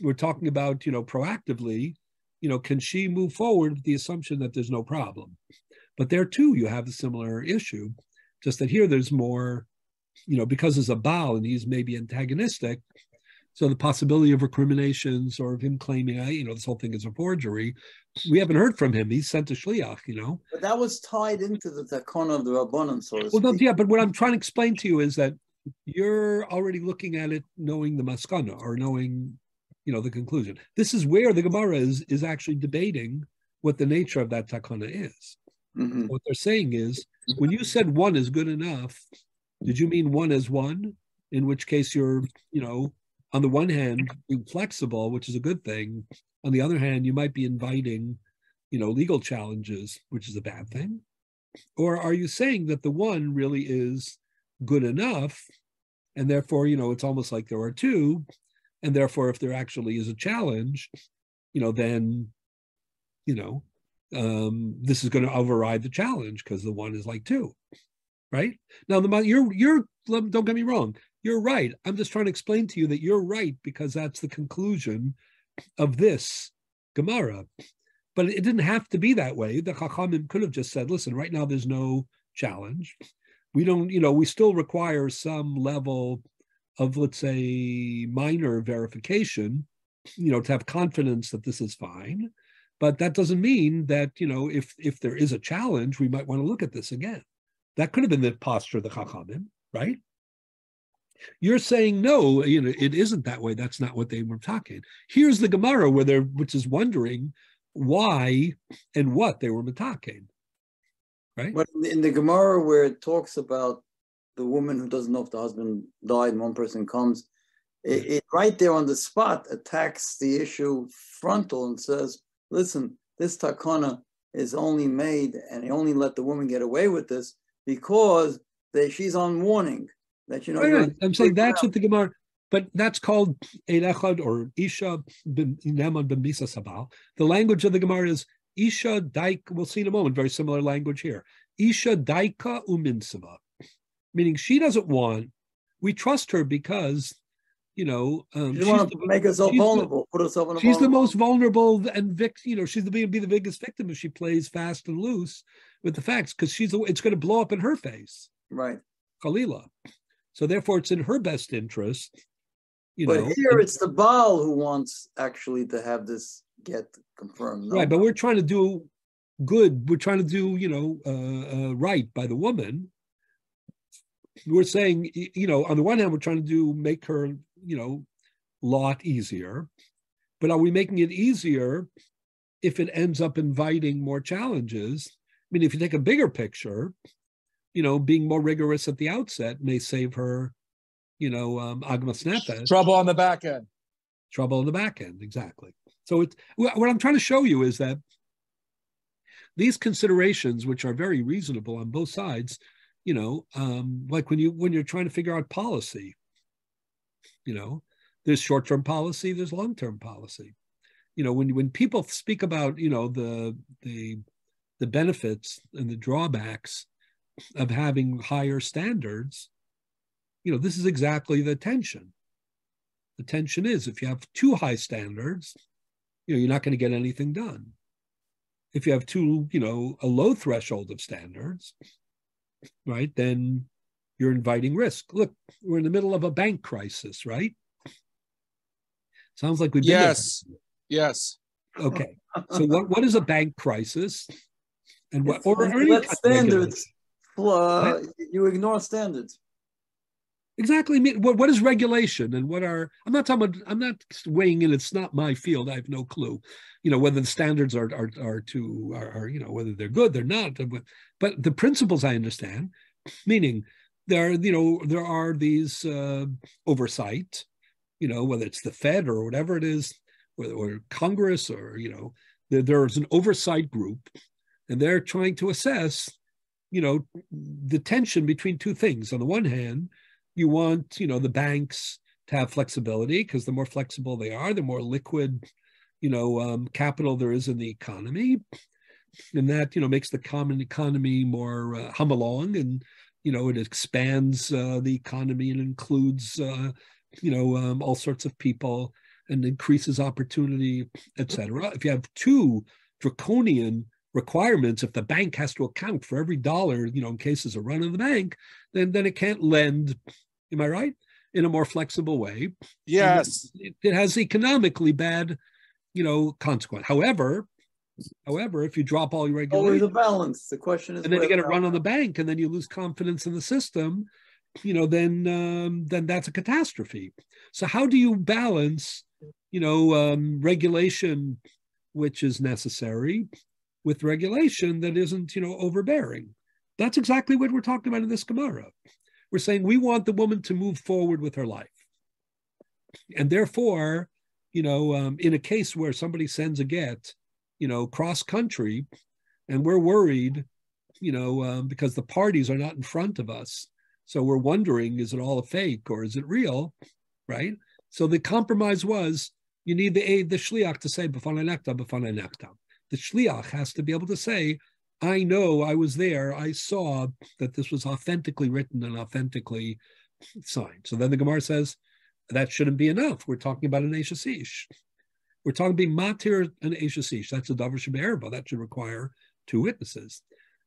We're talking about, you know, proactively, you know, can she move forward with the assumption that there's no problem? But there too, you have a similar issue, just that here there's more, you know, because there's a Baal and he's maybe antagonistic. So the possibility of recriminations or of him claiming, I, you know, this whole thing is a forgery. We haven't heard from him. He's sent to shliach, you know. but that was tied into the takana of the Rabbanon, so Well, no, yeah, but what I'm trying to explain to you is that you're already looking at it knowing the maskana or knowing, you know, the conclusion. This is where the Gemara is is actually debating what the nature of that takana is. Mhm. What they're saying is, when you said one is good enough, did you mean one as one, in which case you're, you know, on the one hand, being flexible, which is a good thing. On the other hand, you might be inviting, you know, legal challenges, which is a bad thing. Or are you saying that the one really is good enough? And therefore, you know, it's almost like there are two. And therefore, if there actually is a challenge, you know, then, you know, um, this is going to override the challenge because the one is like two, right? Now, the you're you're don't get me wrong, you're right. I'm just trying to explain to you that you're right because that's the conclusion of this Gemara. But it didn't have to be that way. The Chachamim could have just said, listen, right now there's no challenge. We don't, you know, we still require some level of, let's say, minor verification, you know, to have confidence that this is fine. But that doesn't mean that, you know, if if there is a challenge, we might want to look at this again. That could have been the posture of the Chachamim, right? You're saying no, you know, it isn't that way. That's not what they were talking. Here's the Gemara where they're which is wondering why and what they were talking. Right? But in the Gemara where it talks about the woman who doesn't know if the husband died and one person comes, it, it right there on the spot attacks the issue frontal and says, listen, this takana is only made and only let the woman get away with this because they, she's on warning that you know. Right, right. I'm saying that's what the Gemara, but that's called Elechad or Isha Neman B'Misa Sabal. The language of the Gemara is Isha Daika. We'll see in a moment. Very similar language here. Isha Daika Uminsava, meaning she doesn't want. We trust her because you know, um, she want to make herself vulnerable, the, put herself in a She's the most vulnerable and vic, you know, she's going to be the biggest victim if she plays fast and loose with the facts because she's it's going to blow up in her face. Right. Kalila. So therefore, it's in her best interest. You but know, here and, it's the Baal who wants actually to have this get confirmed. No? Right, but we're trying to do good. We're trying to do, you know, uh, uh, right by the woman. We're saying, you know, on the one hand, we're trying to do make her, you know, lot easier. But are we making it easier if it ends up inviting more challenges? I mean, if you take a bigger picture, you know, being more rigorous at the outset may save her, you know, um, Nefesh. Trouble on the back end. Trouble on the back end, exactly. So it's what I'm trying to show you is that these considerations, which are very reasonable on both sides, you know, um, like when you when you're trying to figure out policy, you know, there's short-term policy, there's long-term policy. You know, when when people speak about, you know, the the the benefits and the drawbacks of having higher standards, you know, this is exactly the tension. The tension is if you have too high standards, you know, you're not going to get anything done. If you have too, you know, a low threshold of standards, right, then you're inviting risk. Look, we're in the middle of a bank crisis, right? Sounds like we've been yes, yes. Okay, so what, what is a bank crisis? And what or, or any standards uh, you ignore standards. Exactly. What, what is regulation and what are, I'm not talking about, I'm not weighing in, it's not my field. I have no clue, you know, whether the standards are, are, are to, are, are, you know, whether they're good, they're not. But the principles I understand, meaning there, are, you know, there are these uh, oversight, you know, whether it's the Fed or whatever it is, or, or Congress or, you know, there, there's an oversight group and they're trying to assess you know, the tension between two things. On the one hand, you want, you know, the banks to have flexibility because the more flexible they are, the more liquid, you know, um, capital there is in the economy. And that, you know, makes the common economy more uh, hum along and, you know, it expands uh, the economy and includes, uh, you know, um, all sorts of people and increases opportunity, et cetera. If you have two draconian requirements if the bank has to account for every dollar you know in cases of run of the bank then then it can't lend am i right in a more flexible way? Yes. it, it, has economically bad you know consequence. However however if you drop all your regulations always a balance. The question is and then you get a run on the bank and then you lose confidence in the system you know then um, then that's a catastrophe. So how do you balance you know um, regulation which is necessary with regulation that isn't, you know, overbearing. That's exactly what we're talking about in this Gemara. We're saying we want the woman to move forward with her life. And therefore, you know, um, in a case where somebody sends a get, you know, cross country, and we're worried, you know, um, because the parties are not in front of us. So we're wondering, is it all a fake or is it real? Right. So the compromise was you need the aid, the shliach to say, b'fanei nekta, The shliach has to be able to say, I know I was there. I saw that this was authentically written and authentically signed. So then the Gemara says that shouldn't be enough. We're talking about an Ashasish. We're talking being matir and Ashasish. That's a davar shebe'erba. That should require two witnesses.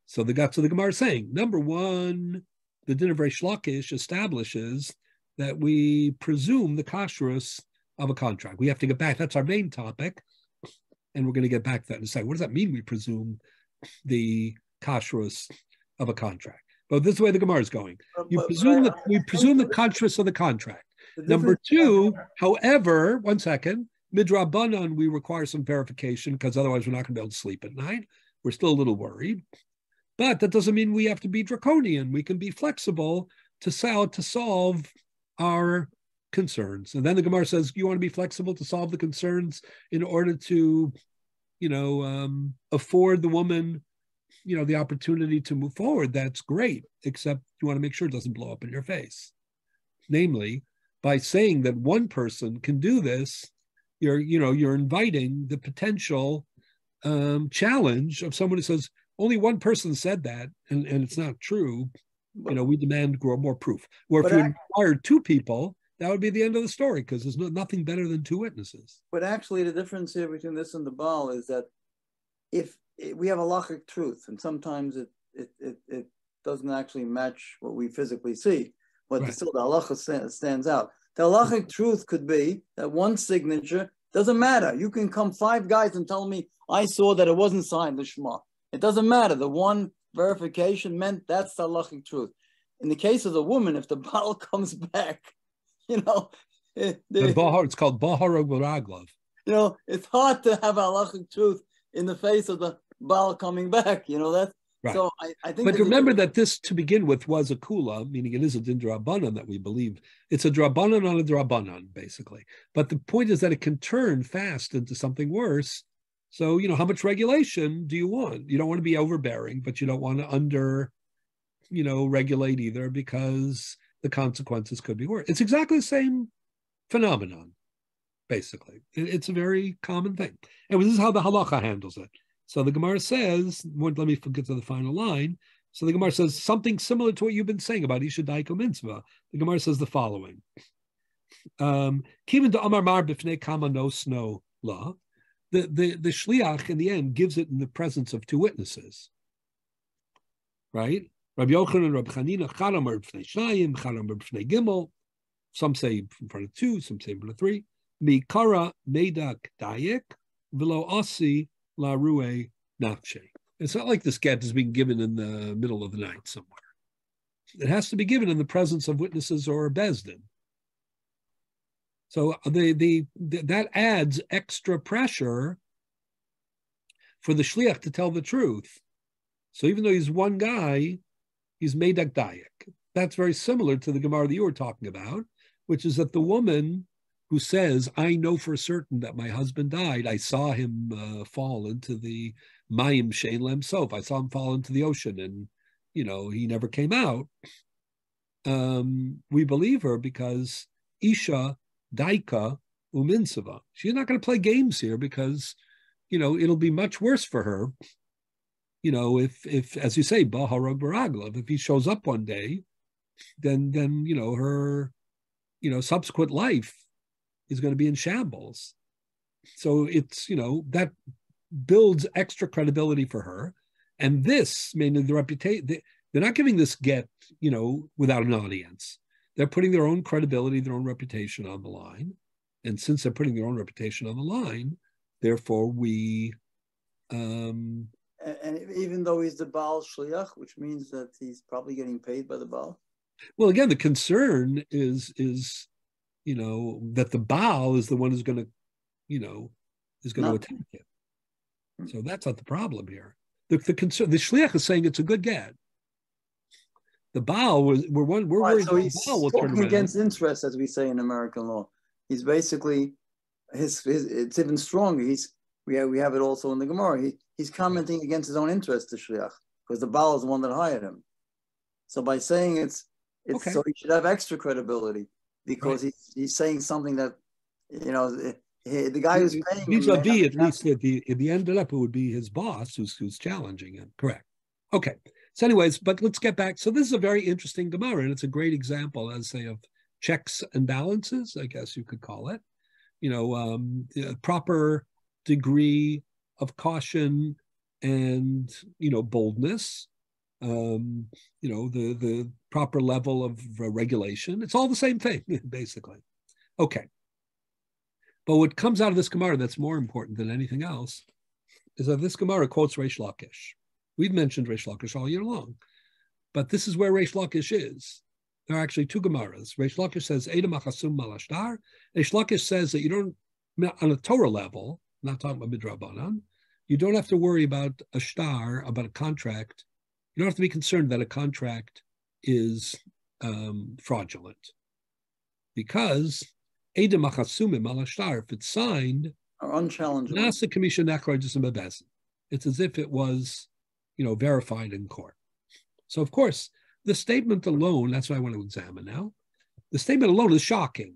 So the guts of the Gemara is saying, number one, the din of Reish Lakish establishes that we presume the kashrus of a contract. We have to get back. That's our main topic. And we're going to get back to that in a second. What does that mean? We presume the kashrus of a contract. But this is the way the Gemara is going. You But- presume but- that we presume the kashrus of the contract. Number two, however, one second, midrabanan, we require some verification because otherwise we're not going to be able to sleep at night. We're still a little worried, but that doesn't mean we have to be draconian. We can be flexible to sell to solve our concerns. And then the Gemara says, you want to be flexible to solve the concerns in order to, you know, um, afford the woman, you know, the opportunity to move forward. That's great, except you want to make sure it doesn't blow up in your face. Namely, by saying that one person can do this, you're, you know, you're inviting the potential um, challenge of someone who says only one person said that, and, and it's not true. You know, we demand grow more proof. Or if But you I- two people, that would be the end of the story because there's no, nothing better than two witnesses. But actually, the difference here between this and the Baal is that if if we have a lachic truth, and sometimes it it, it it doesn't actually match what we physically see, but Right. still the halacha sta- stands out. The halachic mm-hmm. truth could be that one signature doesn't matter. You can come five guys and tell me I saw that it wasn't signed the Shema. It doesn't matter. The one verification meant that's the halachic truth. In the case of the woman, if the [laughs] Baal comes back, [laughs] you know, The the- Bahar, it's called Bahar Raglov. you know, it's hard to have halachic truth in the face of the Baal coming back. You know that. Right. So I, I think. But a remember difference. that this, to begin with, was a kula, meaning it is a din drabanan that we believe. It's a drabanan on a drabanan, basically. But the point is that it can turn fast into something worse. So, you know, how much regulation do you want? You don't want to be overbearing, but you don't want to under, you know, regulate either because the consequences could be worse. It's exactly the same phenomenon, basically. It- it's a very common thing. And this is how the halacha handles it. So the Gemara says, let me get to the final line. So the Gemara says something similar to what you've been saying about Isha Daika Uminsava. The Gemara says the following. Um. The, the, the shliach in the end gives it in the presence of two witnesses. Right? Rabbi Yochanan and Rabbi Chanina, Charamar b'fnei Shnayim, Charamar b'fnei Gimel. Some say in front of two, some say in front of three. Mikara medak dayek, velo asi la rue nafshe. It's not like this get is being given in the middle of the night somewhere. It has to be given in the presence of witnesses or a bezdin. So the, the, the that adds extra pressure for the shliach to tell the truth. So even though he's one guy, he's medak dayak. That's very similar to the Gemara that you were talking about, which is that the woman who says, "I know for certain that my husband died. I saw him uh, fall into the Mayim Shein Lem Sof. I saw him fall into the ocean, and you know he never came out." Um, we believe her because Isha Daika Uminsava. She's not going to play games here because you know it'll be much worse for her. You know, if if as you say, Baharog Baraglov, if he shows up one day, then then you know her, you know, subsequent life is going to be in shambles. So it's, you know, that builds extra credibility for her. And this, mainly the reputation, they, they're not giving this get, you know, without an audience. They're putting their own credibility, their own reputation on the line. And since they're putting their own reputation on the line, therefore we um And, even though he's the Baal shliach, which means that he's probably getting paid by the Baal. well again the concern is is you know that the Baal is the one who's going to you know is going to attack it hmm. so that's not the problem here the, the concern the shliach is saying it's a good get The Baal was we're one we're Right, worried so he's Baal will turn talking against interest, as we say in American law. He's basically his, his it's even stronger. He's we have we have it also in the Gemara. He he's commenting against his own interest, to shliach, because the Baal is the one that hired him. So by saying it's it's Okay. so he should have extra credibility because he's he's saying something that you know the, he- the guy who's paying vis-a-vis at least at the at the end up it would be his boss who's who's challenging him. Correct. Okay. So anyways but let's get back. So this is a very interesting gemara and it's a great example as say of checks and balances i guess you could call it. You know um proper degree of caution and you know boldness um you know the the proper level of uh, regulation it's all the same thing [laughs] basically okay but what comes out of this Gemara that's more important than anything else is that this Gemara quotes Reish Lakish. We've mentioned Reish Lakish all year long, but this is where Reish Lakish is. There are actually two Gemaras. Reish Lakish says, Edom achasum malashtar. Reish Lakish says that you don't, on a Torah level, not talking about Midrabanan, you don't have to worry about a shtar, about a contract. You don't have to be concerned that a contract is um, fraudulent because Edom achasumim malashtar, if it's signed, are unchallengeable. Nasa Commission It's as if it was, you know, verified in court. So of course, the statement alone, that's what I want to examine now. The statement alone is shocking.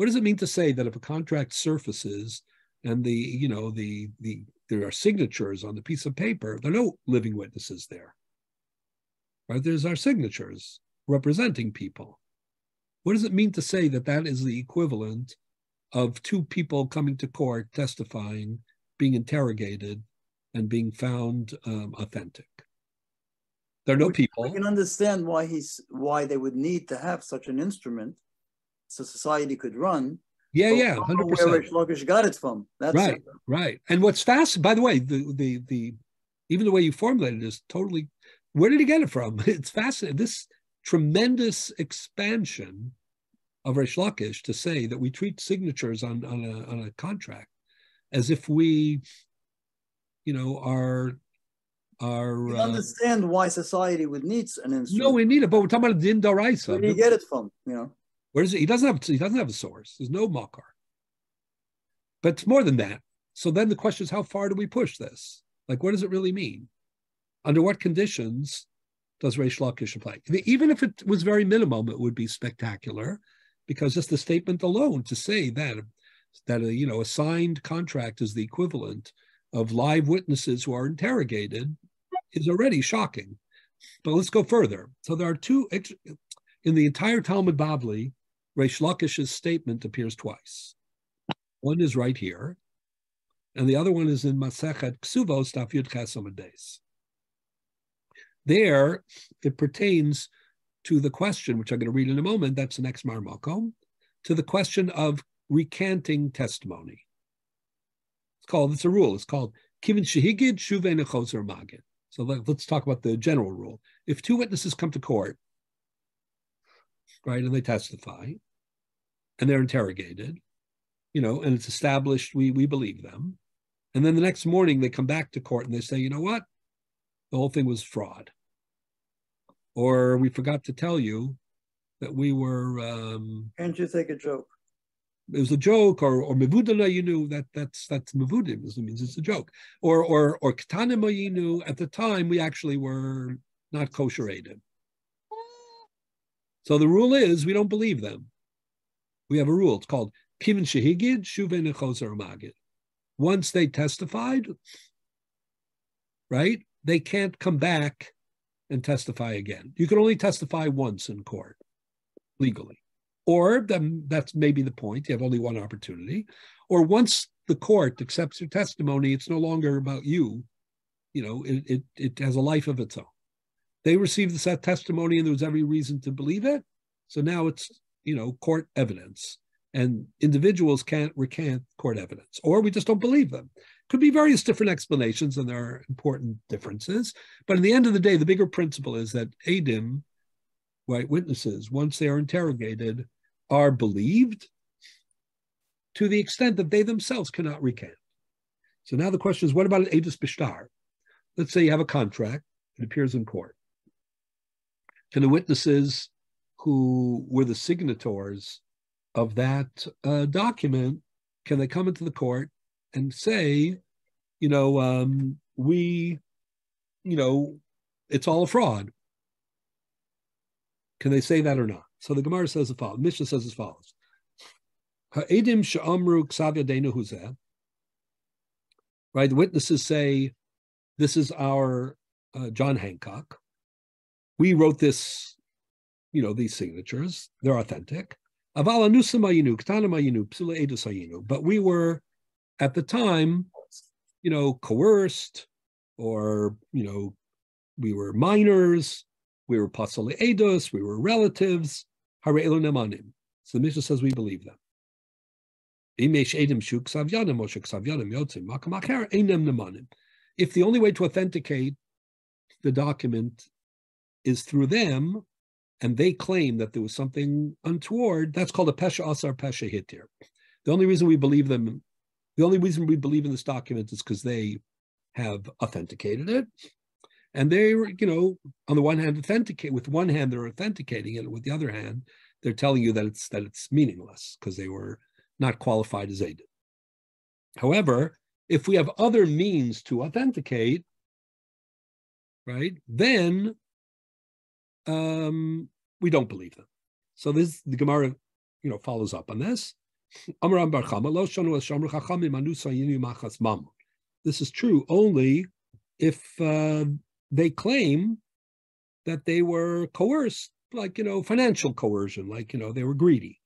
What does it mean to say that if a contract surfaces and the, you know, the the there are signatures on the piece of paper, there are no living witnesses there. Right? There's our signatures representing people. What does it mean to say that that is the equivalent of two people coming to court testifying, being interrogated, and being found um, authentic. There are no people. We can understand why he's why they would need to have such an instrument so society could run. Yeah, yeah, hundred know Where percent. Rish got it from? That's Right, right. And what's fast, by the way, the the the even the way you formulated it is totally. Where did he get it from? [laughs] It's fascinating. This tremendous expansion of Rish Lakish to say that we treat signatures on on a on a contract as if we, you know, are are. We uh, understand why society would need an instrument. no, we need it, but we're talking about din Where daraisa. do you get it from? You know, Where is it? He doesn't have he doesn't have a source. There's no makar. But it's more than that. So then the question is, how far do we push this? Like, what does it really mean? Under what conditions does Reish Lakish apply? Even if it was very minimum, it would be spectacular, because just the statement alone to say that that a, you know a signed contract is the equivalent of live witnesses who are interrogated is already shocking. But let's go further. So there are two in the entire Talmud Bavli, Reish Lakish's statement appears twice. One is right here, and the other one is in Masechet Ksuvos Daf Yud Ches There, it pertains to the question, which I'm going to read in a moment. That's the next mareh makom, to the question of recanting testimony. It's called. It's a rule. It's called Kivin Shehigid Shuve Magid. So let, us talk about the general rule. If two witnesses come to court, right, and they testify, and they're interrogated, you know, and it's established we we believe them, and then the next morning they come back to court and they say, you know what, the whole thing was fraud, or we forgot to tell you that we were um, can't you take a joke? it was a joke, or or mevudana you knew that that's that's mevudim it means it's a joke, or or or ketanim you at the time we actually were not kosherated. So the rule is we don't believe them. We have a rule. It's called kivin shehigid shuve nechoser magid. Once they testified, right, they can't come back and testify again. You can only testify once in court legally. Or then that's maybe the point. You have only one opportunity. Or once the court accepts your testimony, it's no longer about you. You know, it it, it has a life of its own. They received the testimony and there was every reason to believe it. So now it's, you know, court evidence. And individuals can't recant court evidence, or we just don't believe them. Could be various different explanations, and there are important differences. But in the end of the day, the bigger principle is that ADIM, right, witnesses, once they are interrogated, are believed to the extent that they themselves cannot recant. So now the question is, what about an Adis Bishtar? Let's say you have a contract, it appears in court. Can the witnesses who were the signatories of that uh, document can they come into the court and say, you know, um, we, you know, it's all a fraud? Can they say that or not? So the Gemara says as follows. Mishnah says as follows. Ha'edim huzeh. Right, the witnesses say, "This is our uh, John Hancock. We wrote this, you know, these signatures. They're authentic. But we were, at the time, you know, coerced, or you know, we were minors, we were pasale edus, we were relatives. So the Mishnah says we believe them. If the only way to authenticate the document is through them, and they claim that there was something untoward, that's called a pesha asar pesha hitir. The only reason we believe them, the only reason we believe in this document is because they have authenticated it. And they were, you know, on the one hand, authenticate with one hand they're authenticating it, with the other hand, they're telling you that it's that it's meaningless because they were not qualified as aided. However, if we have other means to authenticate, right, then um, we don't believe them. So this the Gemara, you know, follows up on this. This is true only if uh, they claim that they were coerced, like you know, financial coercion, like you know, they were greedy.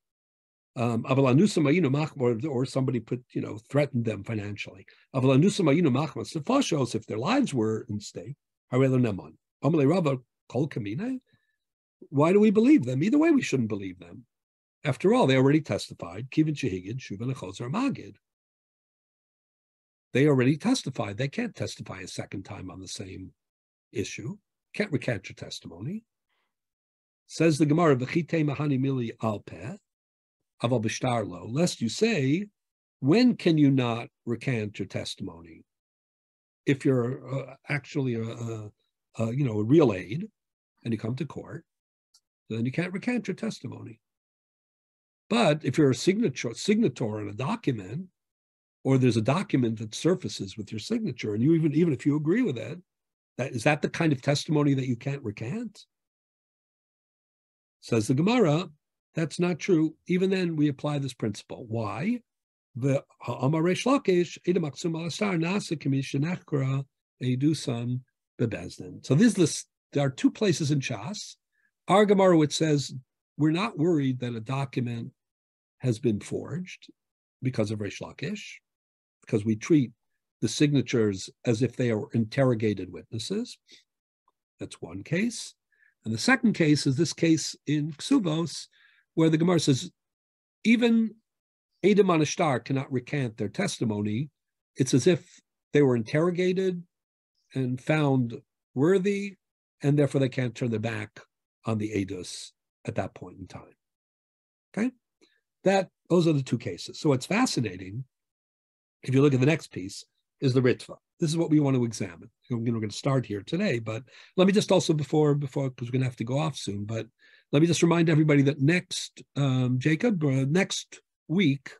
Um, or somebody put, you know, threatened them financially. If their lives were in stake, why do we believe them? Either way, we shouldn't believe them. After all, they already testified. Kivin Shehigid, Shuvelechozer Magid. They already testified. They can't testify a second time on the same issue. Can't recant your testimony. Says the Gemara, mahani mili alpeh aval b'shtarlo, lest you say, when can you not recant your testimony? If you're uh, actually a, a, a, you know a real aid and you come to court, then you can't recant your testimony. But if you're a signature signator on a document, or there's a document that surfaces with your signature, and you even even if you agree with it, that is that the kind of testimony that you can't recant? Says the Gemara, that's not true. Even then, we apply this principle. Why? The uh, Amar Reish Lakish, Edamaksum Alastar, Nasa Kamishanakra, Edusan, Bebezdin. So this, this, there are two places in Chas. Our Gemara, which says we're not worried that a document has been forged because of Resh Lakish, because we treat the signatures as if they are interrogated witnesses. That's one case. And the second case is this case in Ksubos, where the Gemara says, even Adam Anashtar cannot recant their testimony. It's as if they were interrogated and found worthy, and therefore they can't turn their back on the Adus at that point in time. Okay? That those are the two cases. So what's fascinating, if you look at the next piece, is the Ritva. This is what we want to examine. We're going to start here today, but let me just also before before because we're going to have to go off soon. But let me just remind everybody that next, um, Jacob, uh, next week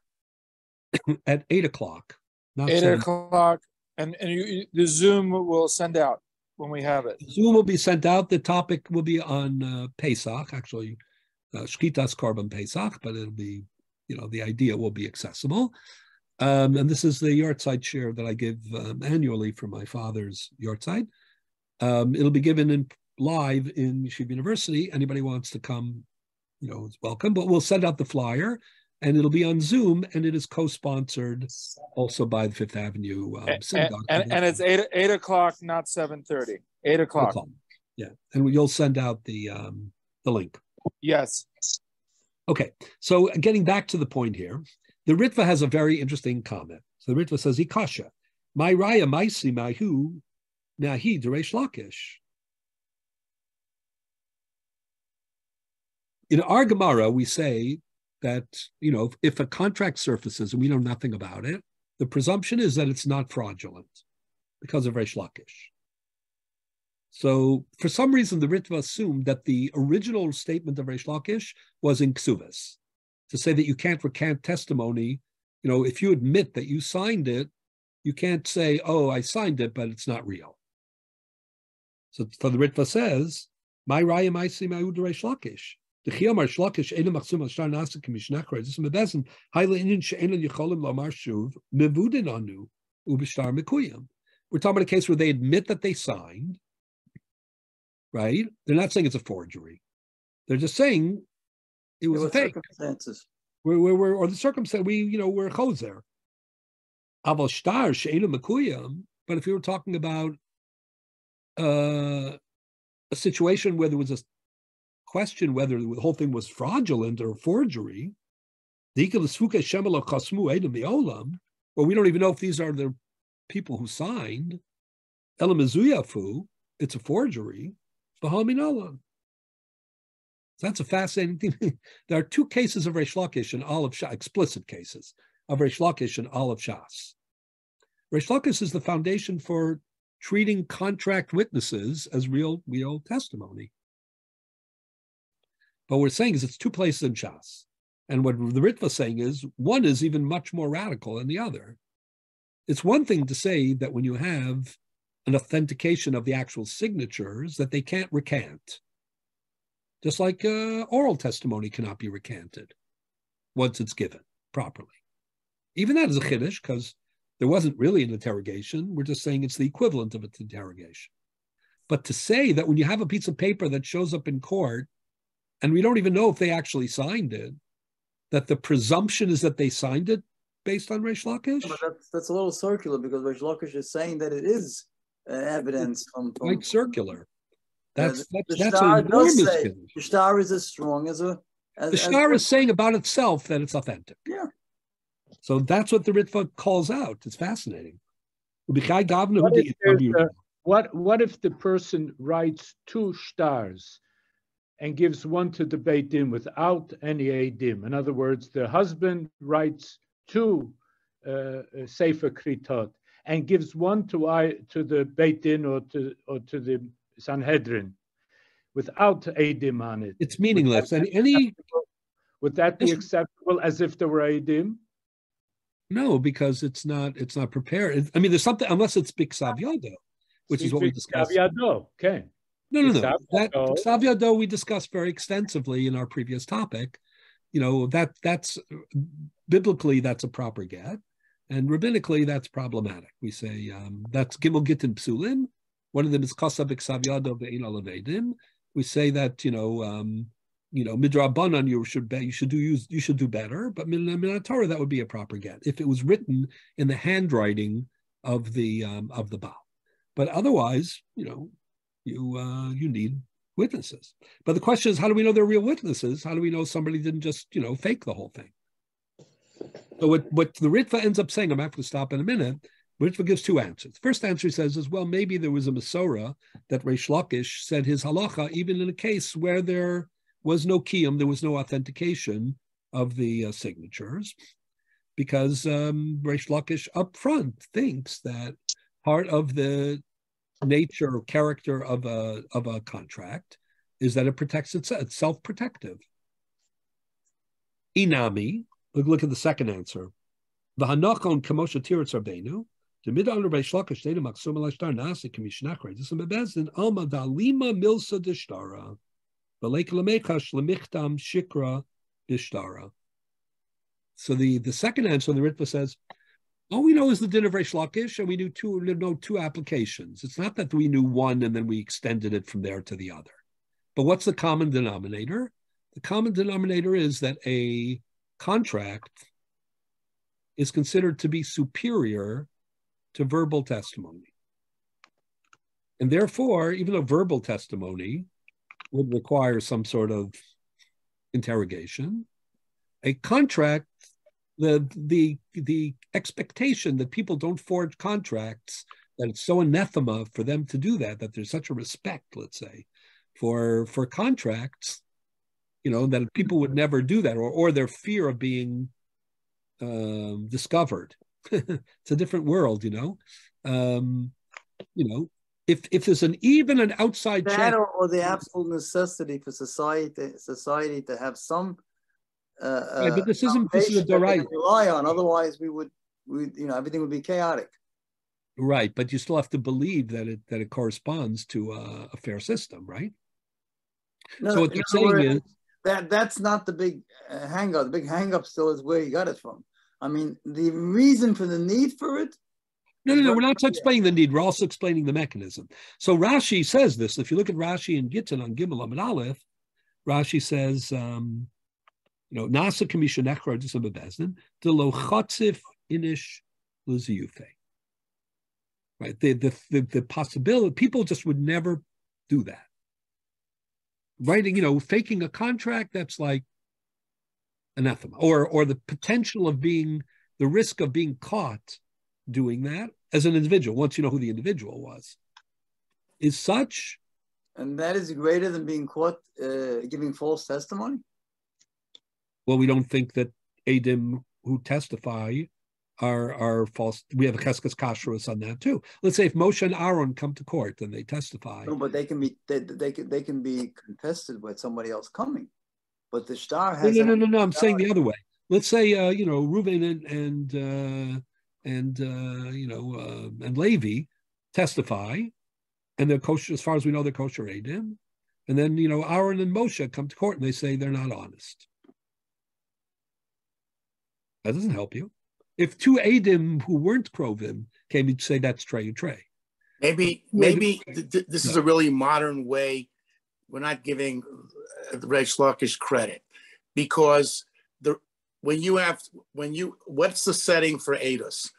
[coughs] at eight o'clock. eight seven, o'clock, and and you, the Zoom will send out when we have it. Zoom will be sent out. The topic will be on uh, Pesach, actually, uh, Shkitas Korban Pesach, but it'll be, you know, the idea will be accessible. Um, and this is the yahrzeit shiur that I give um, annually for my father's yahrzeit. Um, it'll be given in live in Yeshiva University. Anybody wants to come, you know, is welcome. But we'll send out the flyer, and it'll be on Zoom, and it is co-sponsored also by the Fifth Avenue um, Synagogue. And, and, and, it's eight eight o'clock, not seven thirty. Eight o'clock. o'clock. Yeah, and you'll send out the um, the link. Yes. Okay, so getting back to the point here, the Ritva has a very interesting comment. So the Ritva says, "Ikasha, my raya my si, maisi mahu nahi deresh lakish." in our Gemara, we say that, you know, if a contract surfaces and we know nothing about it, the presumption is that it's not fraudulent because of Reish Lakish. So for some reason, the Ritva assumed that the original statement of Reish Lakish was in Ksuvas, to say that you can't recant testimony. You know, if you admit that you signed it, you can't say, "Oh, I signed it, but it's not real." So, so the Ritva says, "My raya my Reish Lakish." The Chiyamar Shlakish Ena Machsum Al Shtar Nasa Kamishnachra. This is Mebezin. Haile She'ena Yecholim Lomar Shuv Mevudin Anu Ubishtar. We're talking about a case where they admit that they signed, right? They're not saying it's a forgery. They're just saying it was a fake. circumstances. We're, we're, we're, or the circumstance, we, you know, we're chozer. Aval shtar she'enu. But if you were talking about uh, a situation where there was a question whether the whole thing was fraudulent or forgery, well, we don't even know if these are the people who signed. Elamizuyafu, it's a forgery. Bahaminalan. That's a fascinating thing. [laughs] there are two cases of Reish Lakish and Olive Shas, explicit cases of Reish Lakish and Olive Shas. Reish Lakish is the foundation for treating contract witnesses as real, real testimony. But what we're saying is it's two places in Shas. And what the Ritva is saying is one is even much more radical than the other. It's one thing to say that when you have an authentication of the actual signatures, that they can't recant. Just like uh, oral testimony cannot be recanted once it's given properly. Even that is a chiddush because there wasn't really an interrogation. We're just saying it's the equivalent of an interrogation. But to say that when you have a piece of paper that shows up in court, and we don't even know if they actually signed it, that the presumption is that they signed it based on Reish Lakish? But that's, that's a little circular because Reish Lakish is saying that it is uh, evidence from, from Quite circular. That's Yeah, that's the that's Shtar an does enormous say- chiddush. the star is as strong as a. As, The as is saying about itself that it's authentic. Yeah. So that's what the Ritva calls out. It's fascinating. What if there's What, what if the person writes two stars and gives one to the Beit Din without any Eidim? In other words, the husband writes two uh, uh, Sefer Kritot and gives one to I, to the Beit Din or to, or to the Sanhedrin without Eidim on it. It's meaningless. And any Would that be acceptable as if there were Eidim? no, because it's not it's not prepared. I mean, there's something unless it's Biksav Yodo, which is what we discussed. Caviado, okay. No, no, no. That. Biksav Yodo we discussed very extensively in our previous topic. You know that that's biblically that's a proper get, and rabbinically that's problematic. We say um, that's gimel gittin psulim. One of them is kasa b'ksav yado ve'in alavedim. We say that you know um, you know midrabanan you should be, you should do use you should do better, but min Torah that would be a proper get if it was written in the handwriting of the um, of the Baal. But otherwise, you know, you uh, you need witnesses. But the question is, how do we know they're real witnesses? How do we know somebody didn't just you know fake the whole thing? So what what the Ritva ends up saying, I'm going to stop in a minute. Ritva gives two answers. The First answer he says is, well, maybe there was a Masorah that Reish Lakish said his halacha, even in a case where there was no kiyum, there was no authentication of the uh, signatures, because um, Reish Lakish up front thinks that part of the nature or character of a of a contract is that it protects itself, it's self-protective. Inami, look, look at the second answer. The hanachon kamosha tiritz rabbeinu, the midan Reish Lakish data maksum alashtar nasi kamishnachre. This is bebezdin alma dalima milsa dishtara, v'leik lamechash lemichtam shikra dishtara. So the the second answer, in the Ritva says, all we know is the din of Reish Lakish, and we knew two we know two applications. It's not that we knew one and then we extended it from there to the other. But what's the common denominator? The common denominator is that a contract is considered to be superior to verbal testimony. And therefore, even a verbal testimony would require some sort of interrogation, a contract, the the the expectation that people don't forge contracts, that it's so anathema for them to do that, that there's such a respect, let's say, for for contracts, you know, that people would never do that, or or their fear of being um, discovered. [laughs] it's a different world, you know. Um, you know, if if there's an even an outside That check, or, or the absolute necessity for society, society to have some. Uh, but uh, this isn't- this is a right. Rely on, otherwise we would, we, you know, everything would be chaotic. right? But you still have to believe that it that it corresponds to a, a fair system, right? No, So what they're saying words, is, That, that's not the big uh, hang up. The big hang up still is where you got it from. I mean, the reason for the need for it, no, no, no. We're not explaining the need. We're also explaining the mechanism. So Rashi says this. If you look at Rashi and Gittin on Gimel Amud Aleph, Rashi says, um, you know, Nasa Kamisha Nechra Bezdin, the lo chotzif inish luziyufe. Right. The, the the the possibility people just would never do that. Writing, you know, faking a contract that's like anathema, or or the potential of being the risk of being caught doing that as an individual, once you know who the individual was, is such and that is greater than being caught uh, giving false testimony. Well, we don't think that Adim who testify are are false. We have a Chezkas Kashrus on that too. Let's say if Moshe and Aaron come to court and they testify, No, but they can be they, they can they can be contested with somebody else coming. But the star no, has no, no, no, no. I'm saying the other way. Let's say uh, you know Reuven and and uh, and uh, you know uh, and Levi testify, and they're kosher as far as we know they're kosher Adim, and then you know Aaron and Moshe come to court and they say they're not honest. That doesn't help you. If two Adim who weren't Krovim came, you'd say that's Trey and Trey. Maybe, maybe th- th- this is a really modern way. We're not giving uh, the Reish Lakish credit because the when you have when you what's the setting for ADOS?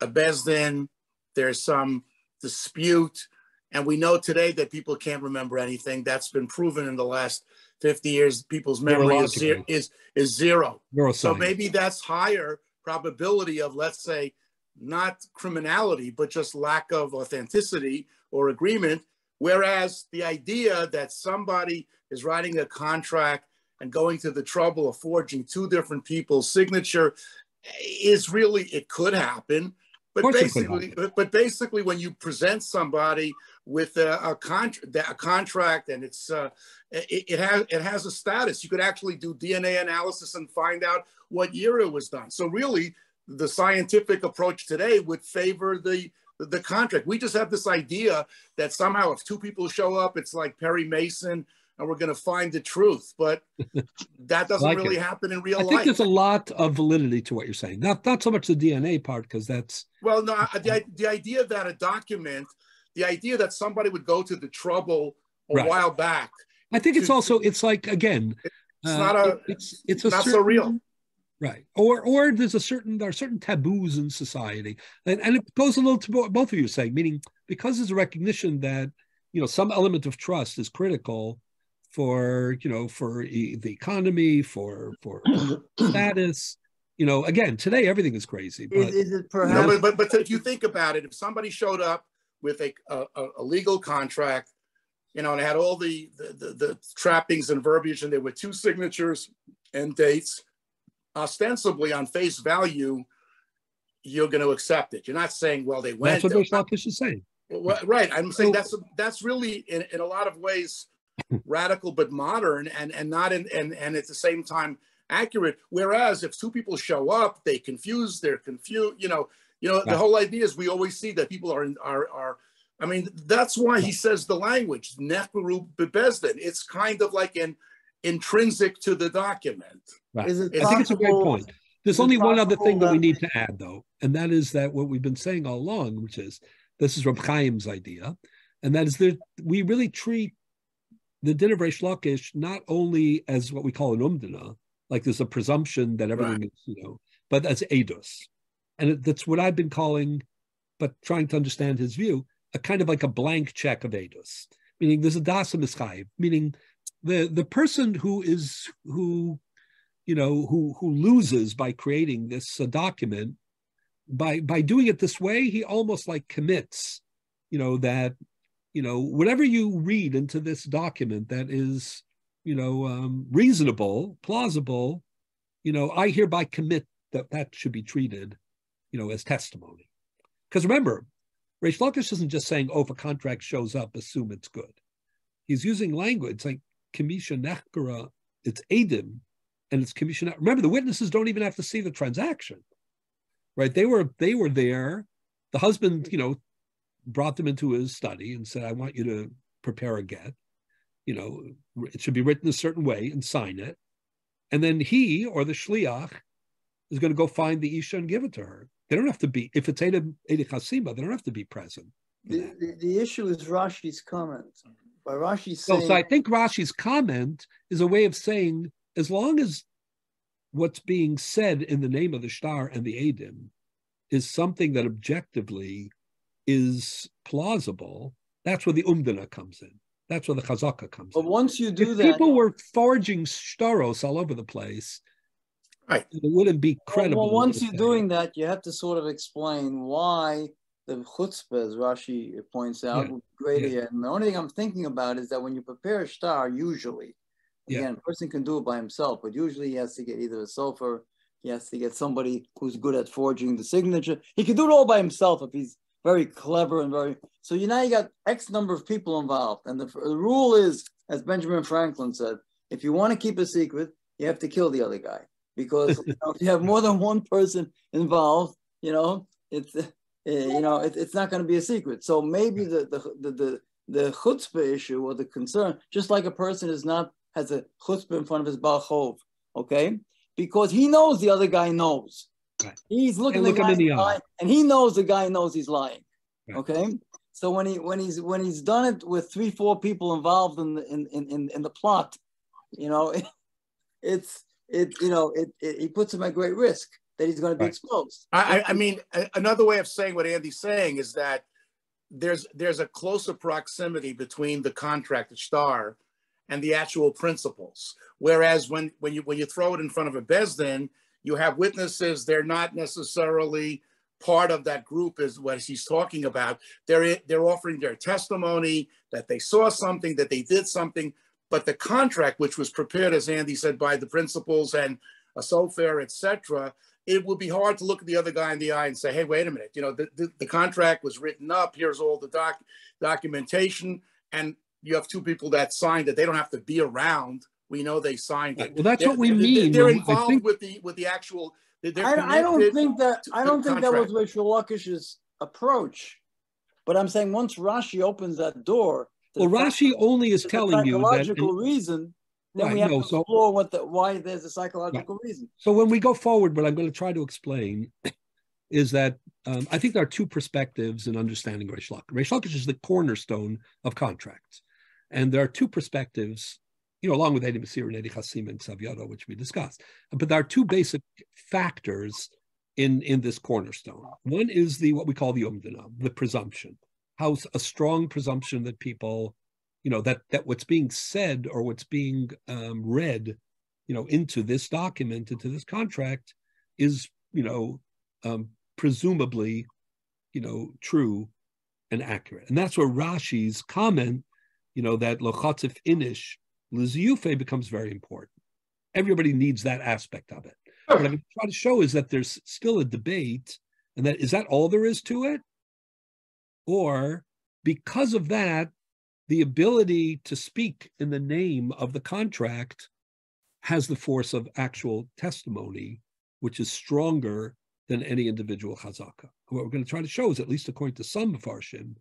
A Besdin, there's some dispute, and we know today that people can't remember anything. That's been proven in the last 50 years. People's memory is zero, is, is zero. Neuroscience. So maybe that's higher probability of, let's say, not criminality, but just lack of authenticity or agreement. Whereas the idea that somebody is writing a contract and going to the trouble of forging two different people's signature eh, is really, it could happen. But course it could basically, but basically, when you present somebody with a, a, contract, a contract, and it's uh, it, it has it has a status, you could actually do DNA analysis and find out what year it was done. So really, the scientific approach today would favor the the contract. We just have this idea that somehow if two people show up, it's like Perry Mason and we're going to find the truth. But [laughs] that doesn't Like really it. happen in real I think life. there's a lot of validity to what you're saying. Not not so much the DNA part because that's Well, no, [laughs] I- the, the idea that a document, the idea that somebody would go to the trouble a Right. while back, I think it's to- also it's like again, it's uh, not a, it's it's a not so certain, real. right? Or or there's a certain there are certain taboos in society, and and it goes a little to both of you saying, meaning because there's a recognition that you know some element of trust is critical for you know for e- the economy, for for [clears throat] status. You know, again, today everything is crazy, but Is, is it No, but, but, but if you think about it, if somebody showed up with a, a, a legal contract, you know, and had all the, the, the, the trappings and verbiage, and there were two signatures and dates, ostensibly on face value, you're going to accept it. You're not saying, well, they went. that's what Lakish is saying. Well, right. I'm saying that's that's really in, in a lot of ways [laughs] radical but modern and and not in and and at the same time accurate. Whereas if two people show up, they confuse, they're confused. You know, you know. The whole idea is we always see that people are in, are are. I mean, that's why he says the language nechru bebesdin. It's kind of like an intrinsic to the document. Right. is it I I think it's a great point. There's only one other thing that we need to add, though, and that is that what we've been saying all along, which is this is Reb Chaim's idea, and that is that we really treat the din of Reish Lakish not only as what we call an umdana, like there's a presumption that everything is, you know, but as edus, and that's what I've been calling, but trying to understand his view, a kind of like a blank check of edus, meaning there's a dasa mischayev, meaning the the person who is who you know who who loses by creating this uh, document by by doing it this way he almost like commits you know that you know whatever you read into this document that is you know um, reasonable plausible you know i hereby commit that that should be treated you know as testimony because remember Reish Lakish isn't just saying, oh, if a contract shows up, assume it's good. He's using language like Kamisha Nechkara, it's Adim, and it's Kamisha. Remember, the witnesses don't even have to see the transaction, right? They were they were there. The husband, you know, brought them into his study and said, I want you to prepare a get. You know, it should be written a certain way and sign it. And then he or the shliach is going to go find the isha and give it to her. They don't have to be, if it's Eda Chasima, they don't have to be present. The, the, the issue is Rashi's comment. By Rashi So, saying, so I think Rashi's comment is a way of saying, as long as what's being said in the name of the star and the Adim is something that objectively is plausible, that's where the umdana comes in. That's where the chazaka comes but in. once you do If that, people were forging staros all over the place, Right. it wouldn't be well, credible. well, once you're say- doing that, you have to sort of explain why the chutzpah, as Rashi points out, Yeah, would be greater yeah. And the only thing I'm thinking about is that when you prepare a star, usually, Yeah. again, a person can do it by himself, but usually he has to get either a sofer, he has to get somebody who's good at forging the signature. He can do it all by himself if he's very clever and very. So you now you got X number of people involved, and the, the rule is, as Benjamin Franklin said, if you want to keep a secret, you have to kill the other guy because you know, if you have more than one person involved, you know it's uh, you know it, it's not going to be a secret. So maybe the the the the, the chutzpah issue or the concern, just like a person is not has a chutzpah in front of his baal chov, okay, because he knows the other guy knows. Right. He's looking And the guy in the in and he knows the guy knows he's lying. Right. Okay. So when he when he's when he's done it with three four people involved in the in in, in, in the plot, you know, [laughs] it's it you know it, it he puts him at great risk that he's going to be Right. exposed. I, I- mean, another way of saying what Andy's saying is that there's there's a closer proximity between the contract, the star, and the actual principles. Whereas when when you when you throw it in front of a bezdin, you have witnesses. They're not necessarily part of that group, is what he's talking about. They're they're offering their testimony that they saw something, that they did something. But the contract, which was prepared, as Andy said, by the principals and a sofer, etc., it would be hard to look at the other guy in the eye and say, hey, wait a minute, you know, the, the, the contract was written up. Here's all the doc, documentation. And you have two people that signed it. They don't have to be around. We know they signed Right. it. Well, that's They're- what we they're- mean. They're involved think- with the with the actual. they're- they're I, I don't think that I don't think that was contract. Reish Lakish's approach. But I'm saying once Rashi opens that door, to Well, Rashi only is telling you that. psychological reason, then Right, we have no, to so- explore what the why there's a psychological reason. So when we go forward, what I'm going to try to explain [coughs] is that um, I think there are two perspectives in understanding Reish Lakish. Reish Lakish is the cornerstone of contracts, and there are two perspectives, you know, along with Edi Masir and Edi Chasim and Savioto, which we discussed. But there are two basic factors in in this cornerstone. One is the what we call the umdana, the presumption, how a strong presumption that people, you know, that that what's being said or what's being um, read you know, into this document, into this contract, is you know, um, presumably, you know, true and accurate. And that's where Rashi's comment, you know, that lochatzif inish liziyufe becomes very important. Everybody needs that aspect of it. What I'm going to try to show is that there's still a debate, and that is that all there is to it, or because of that, the ability to speak in the name of the contract has the force of actual testimony, which is stronger than any individual chazaka. What we're going to try to show is, at least according to some Mepharshim,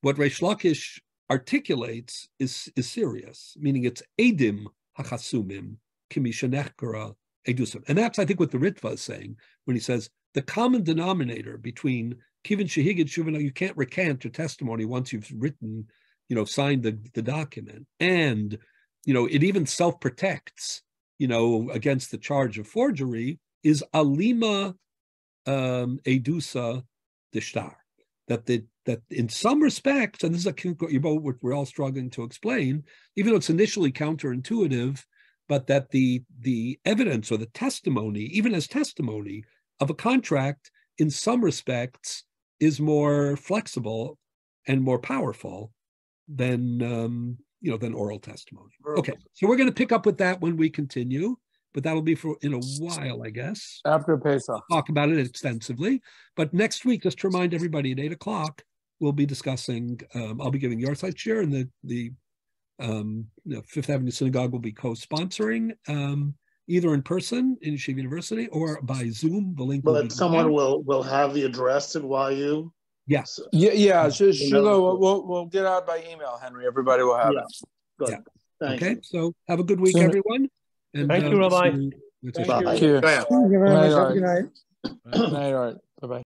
what Reish Lakish articulates is, is serious, meaning it's edim hachasumim kimishanechkara edusim. And that's, I think, what the Ritva is saying when he says the common denominator between kivin shehigid shuvana, you can't recant your testimony once you've written, you know, signed the, the document. And, you know, it even self-protects you know, against the charge of forgery is alima um, edusa dishtar. That the that in some respects, and this is a you know, what we're all struggling to explain, even though it's initially counterintuitive, but that the the evidence or the testimony, even as testimony of a contract, in some respects, is more flexible and more powerful than um, you know than oral testimony. Okay, so we're going to pick up with that when we continue, but that'll be for in a while, I guess. After Pesach. Talk about it extensively. But next week, just to remind everybody, at eight o'clock, we'll be discussing, um, I'll be giving yahrzeit shiur and the, the um, you know, Fifth Avenue Synagogue will be co-sponsoring, um, either in person in Yeshiva University or by Zoom. The link will be But someone given. will, will have the address at YU? Yes, Yeah, yeah, sh- You know- we'll, we'll, we'll get out by email, Henry. Everybody will have Yeah. it. Good. Yeah. Thank okay, you. so have a good week, So- everyone. and, Thank uh, you, Rabbi. see you next Thank you. Thank you. Thank you very Night, much. Have a good night. Night, all right. Bye-bye.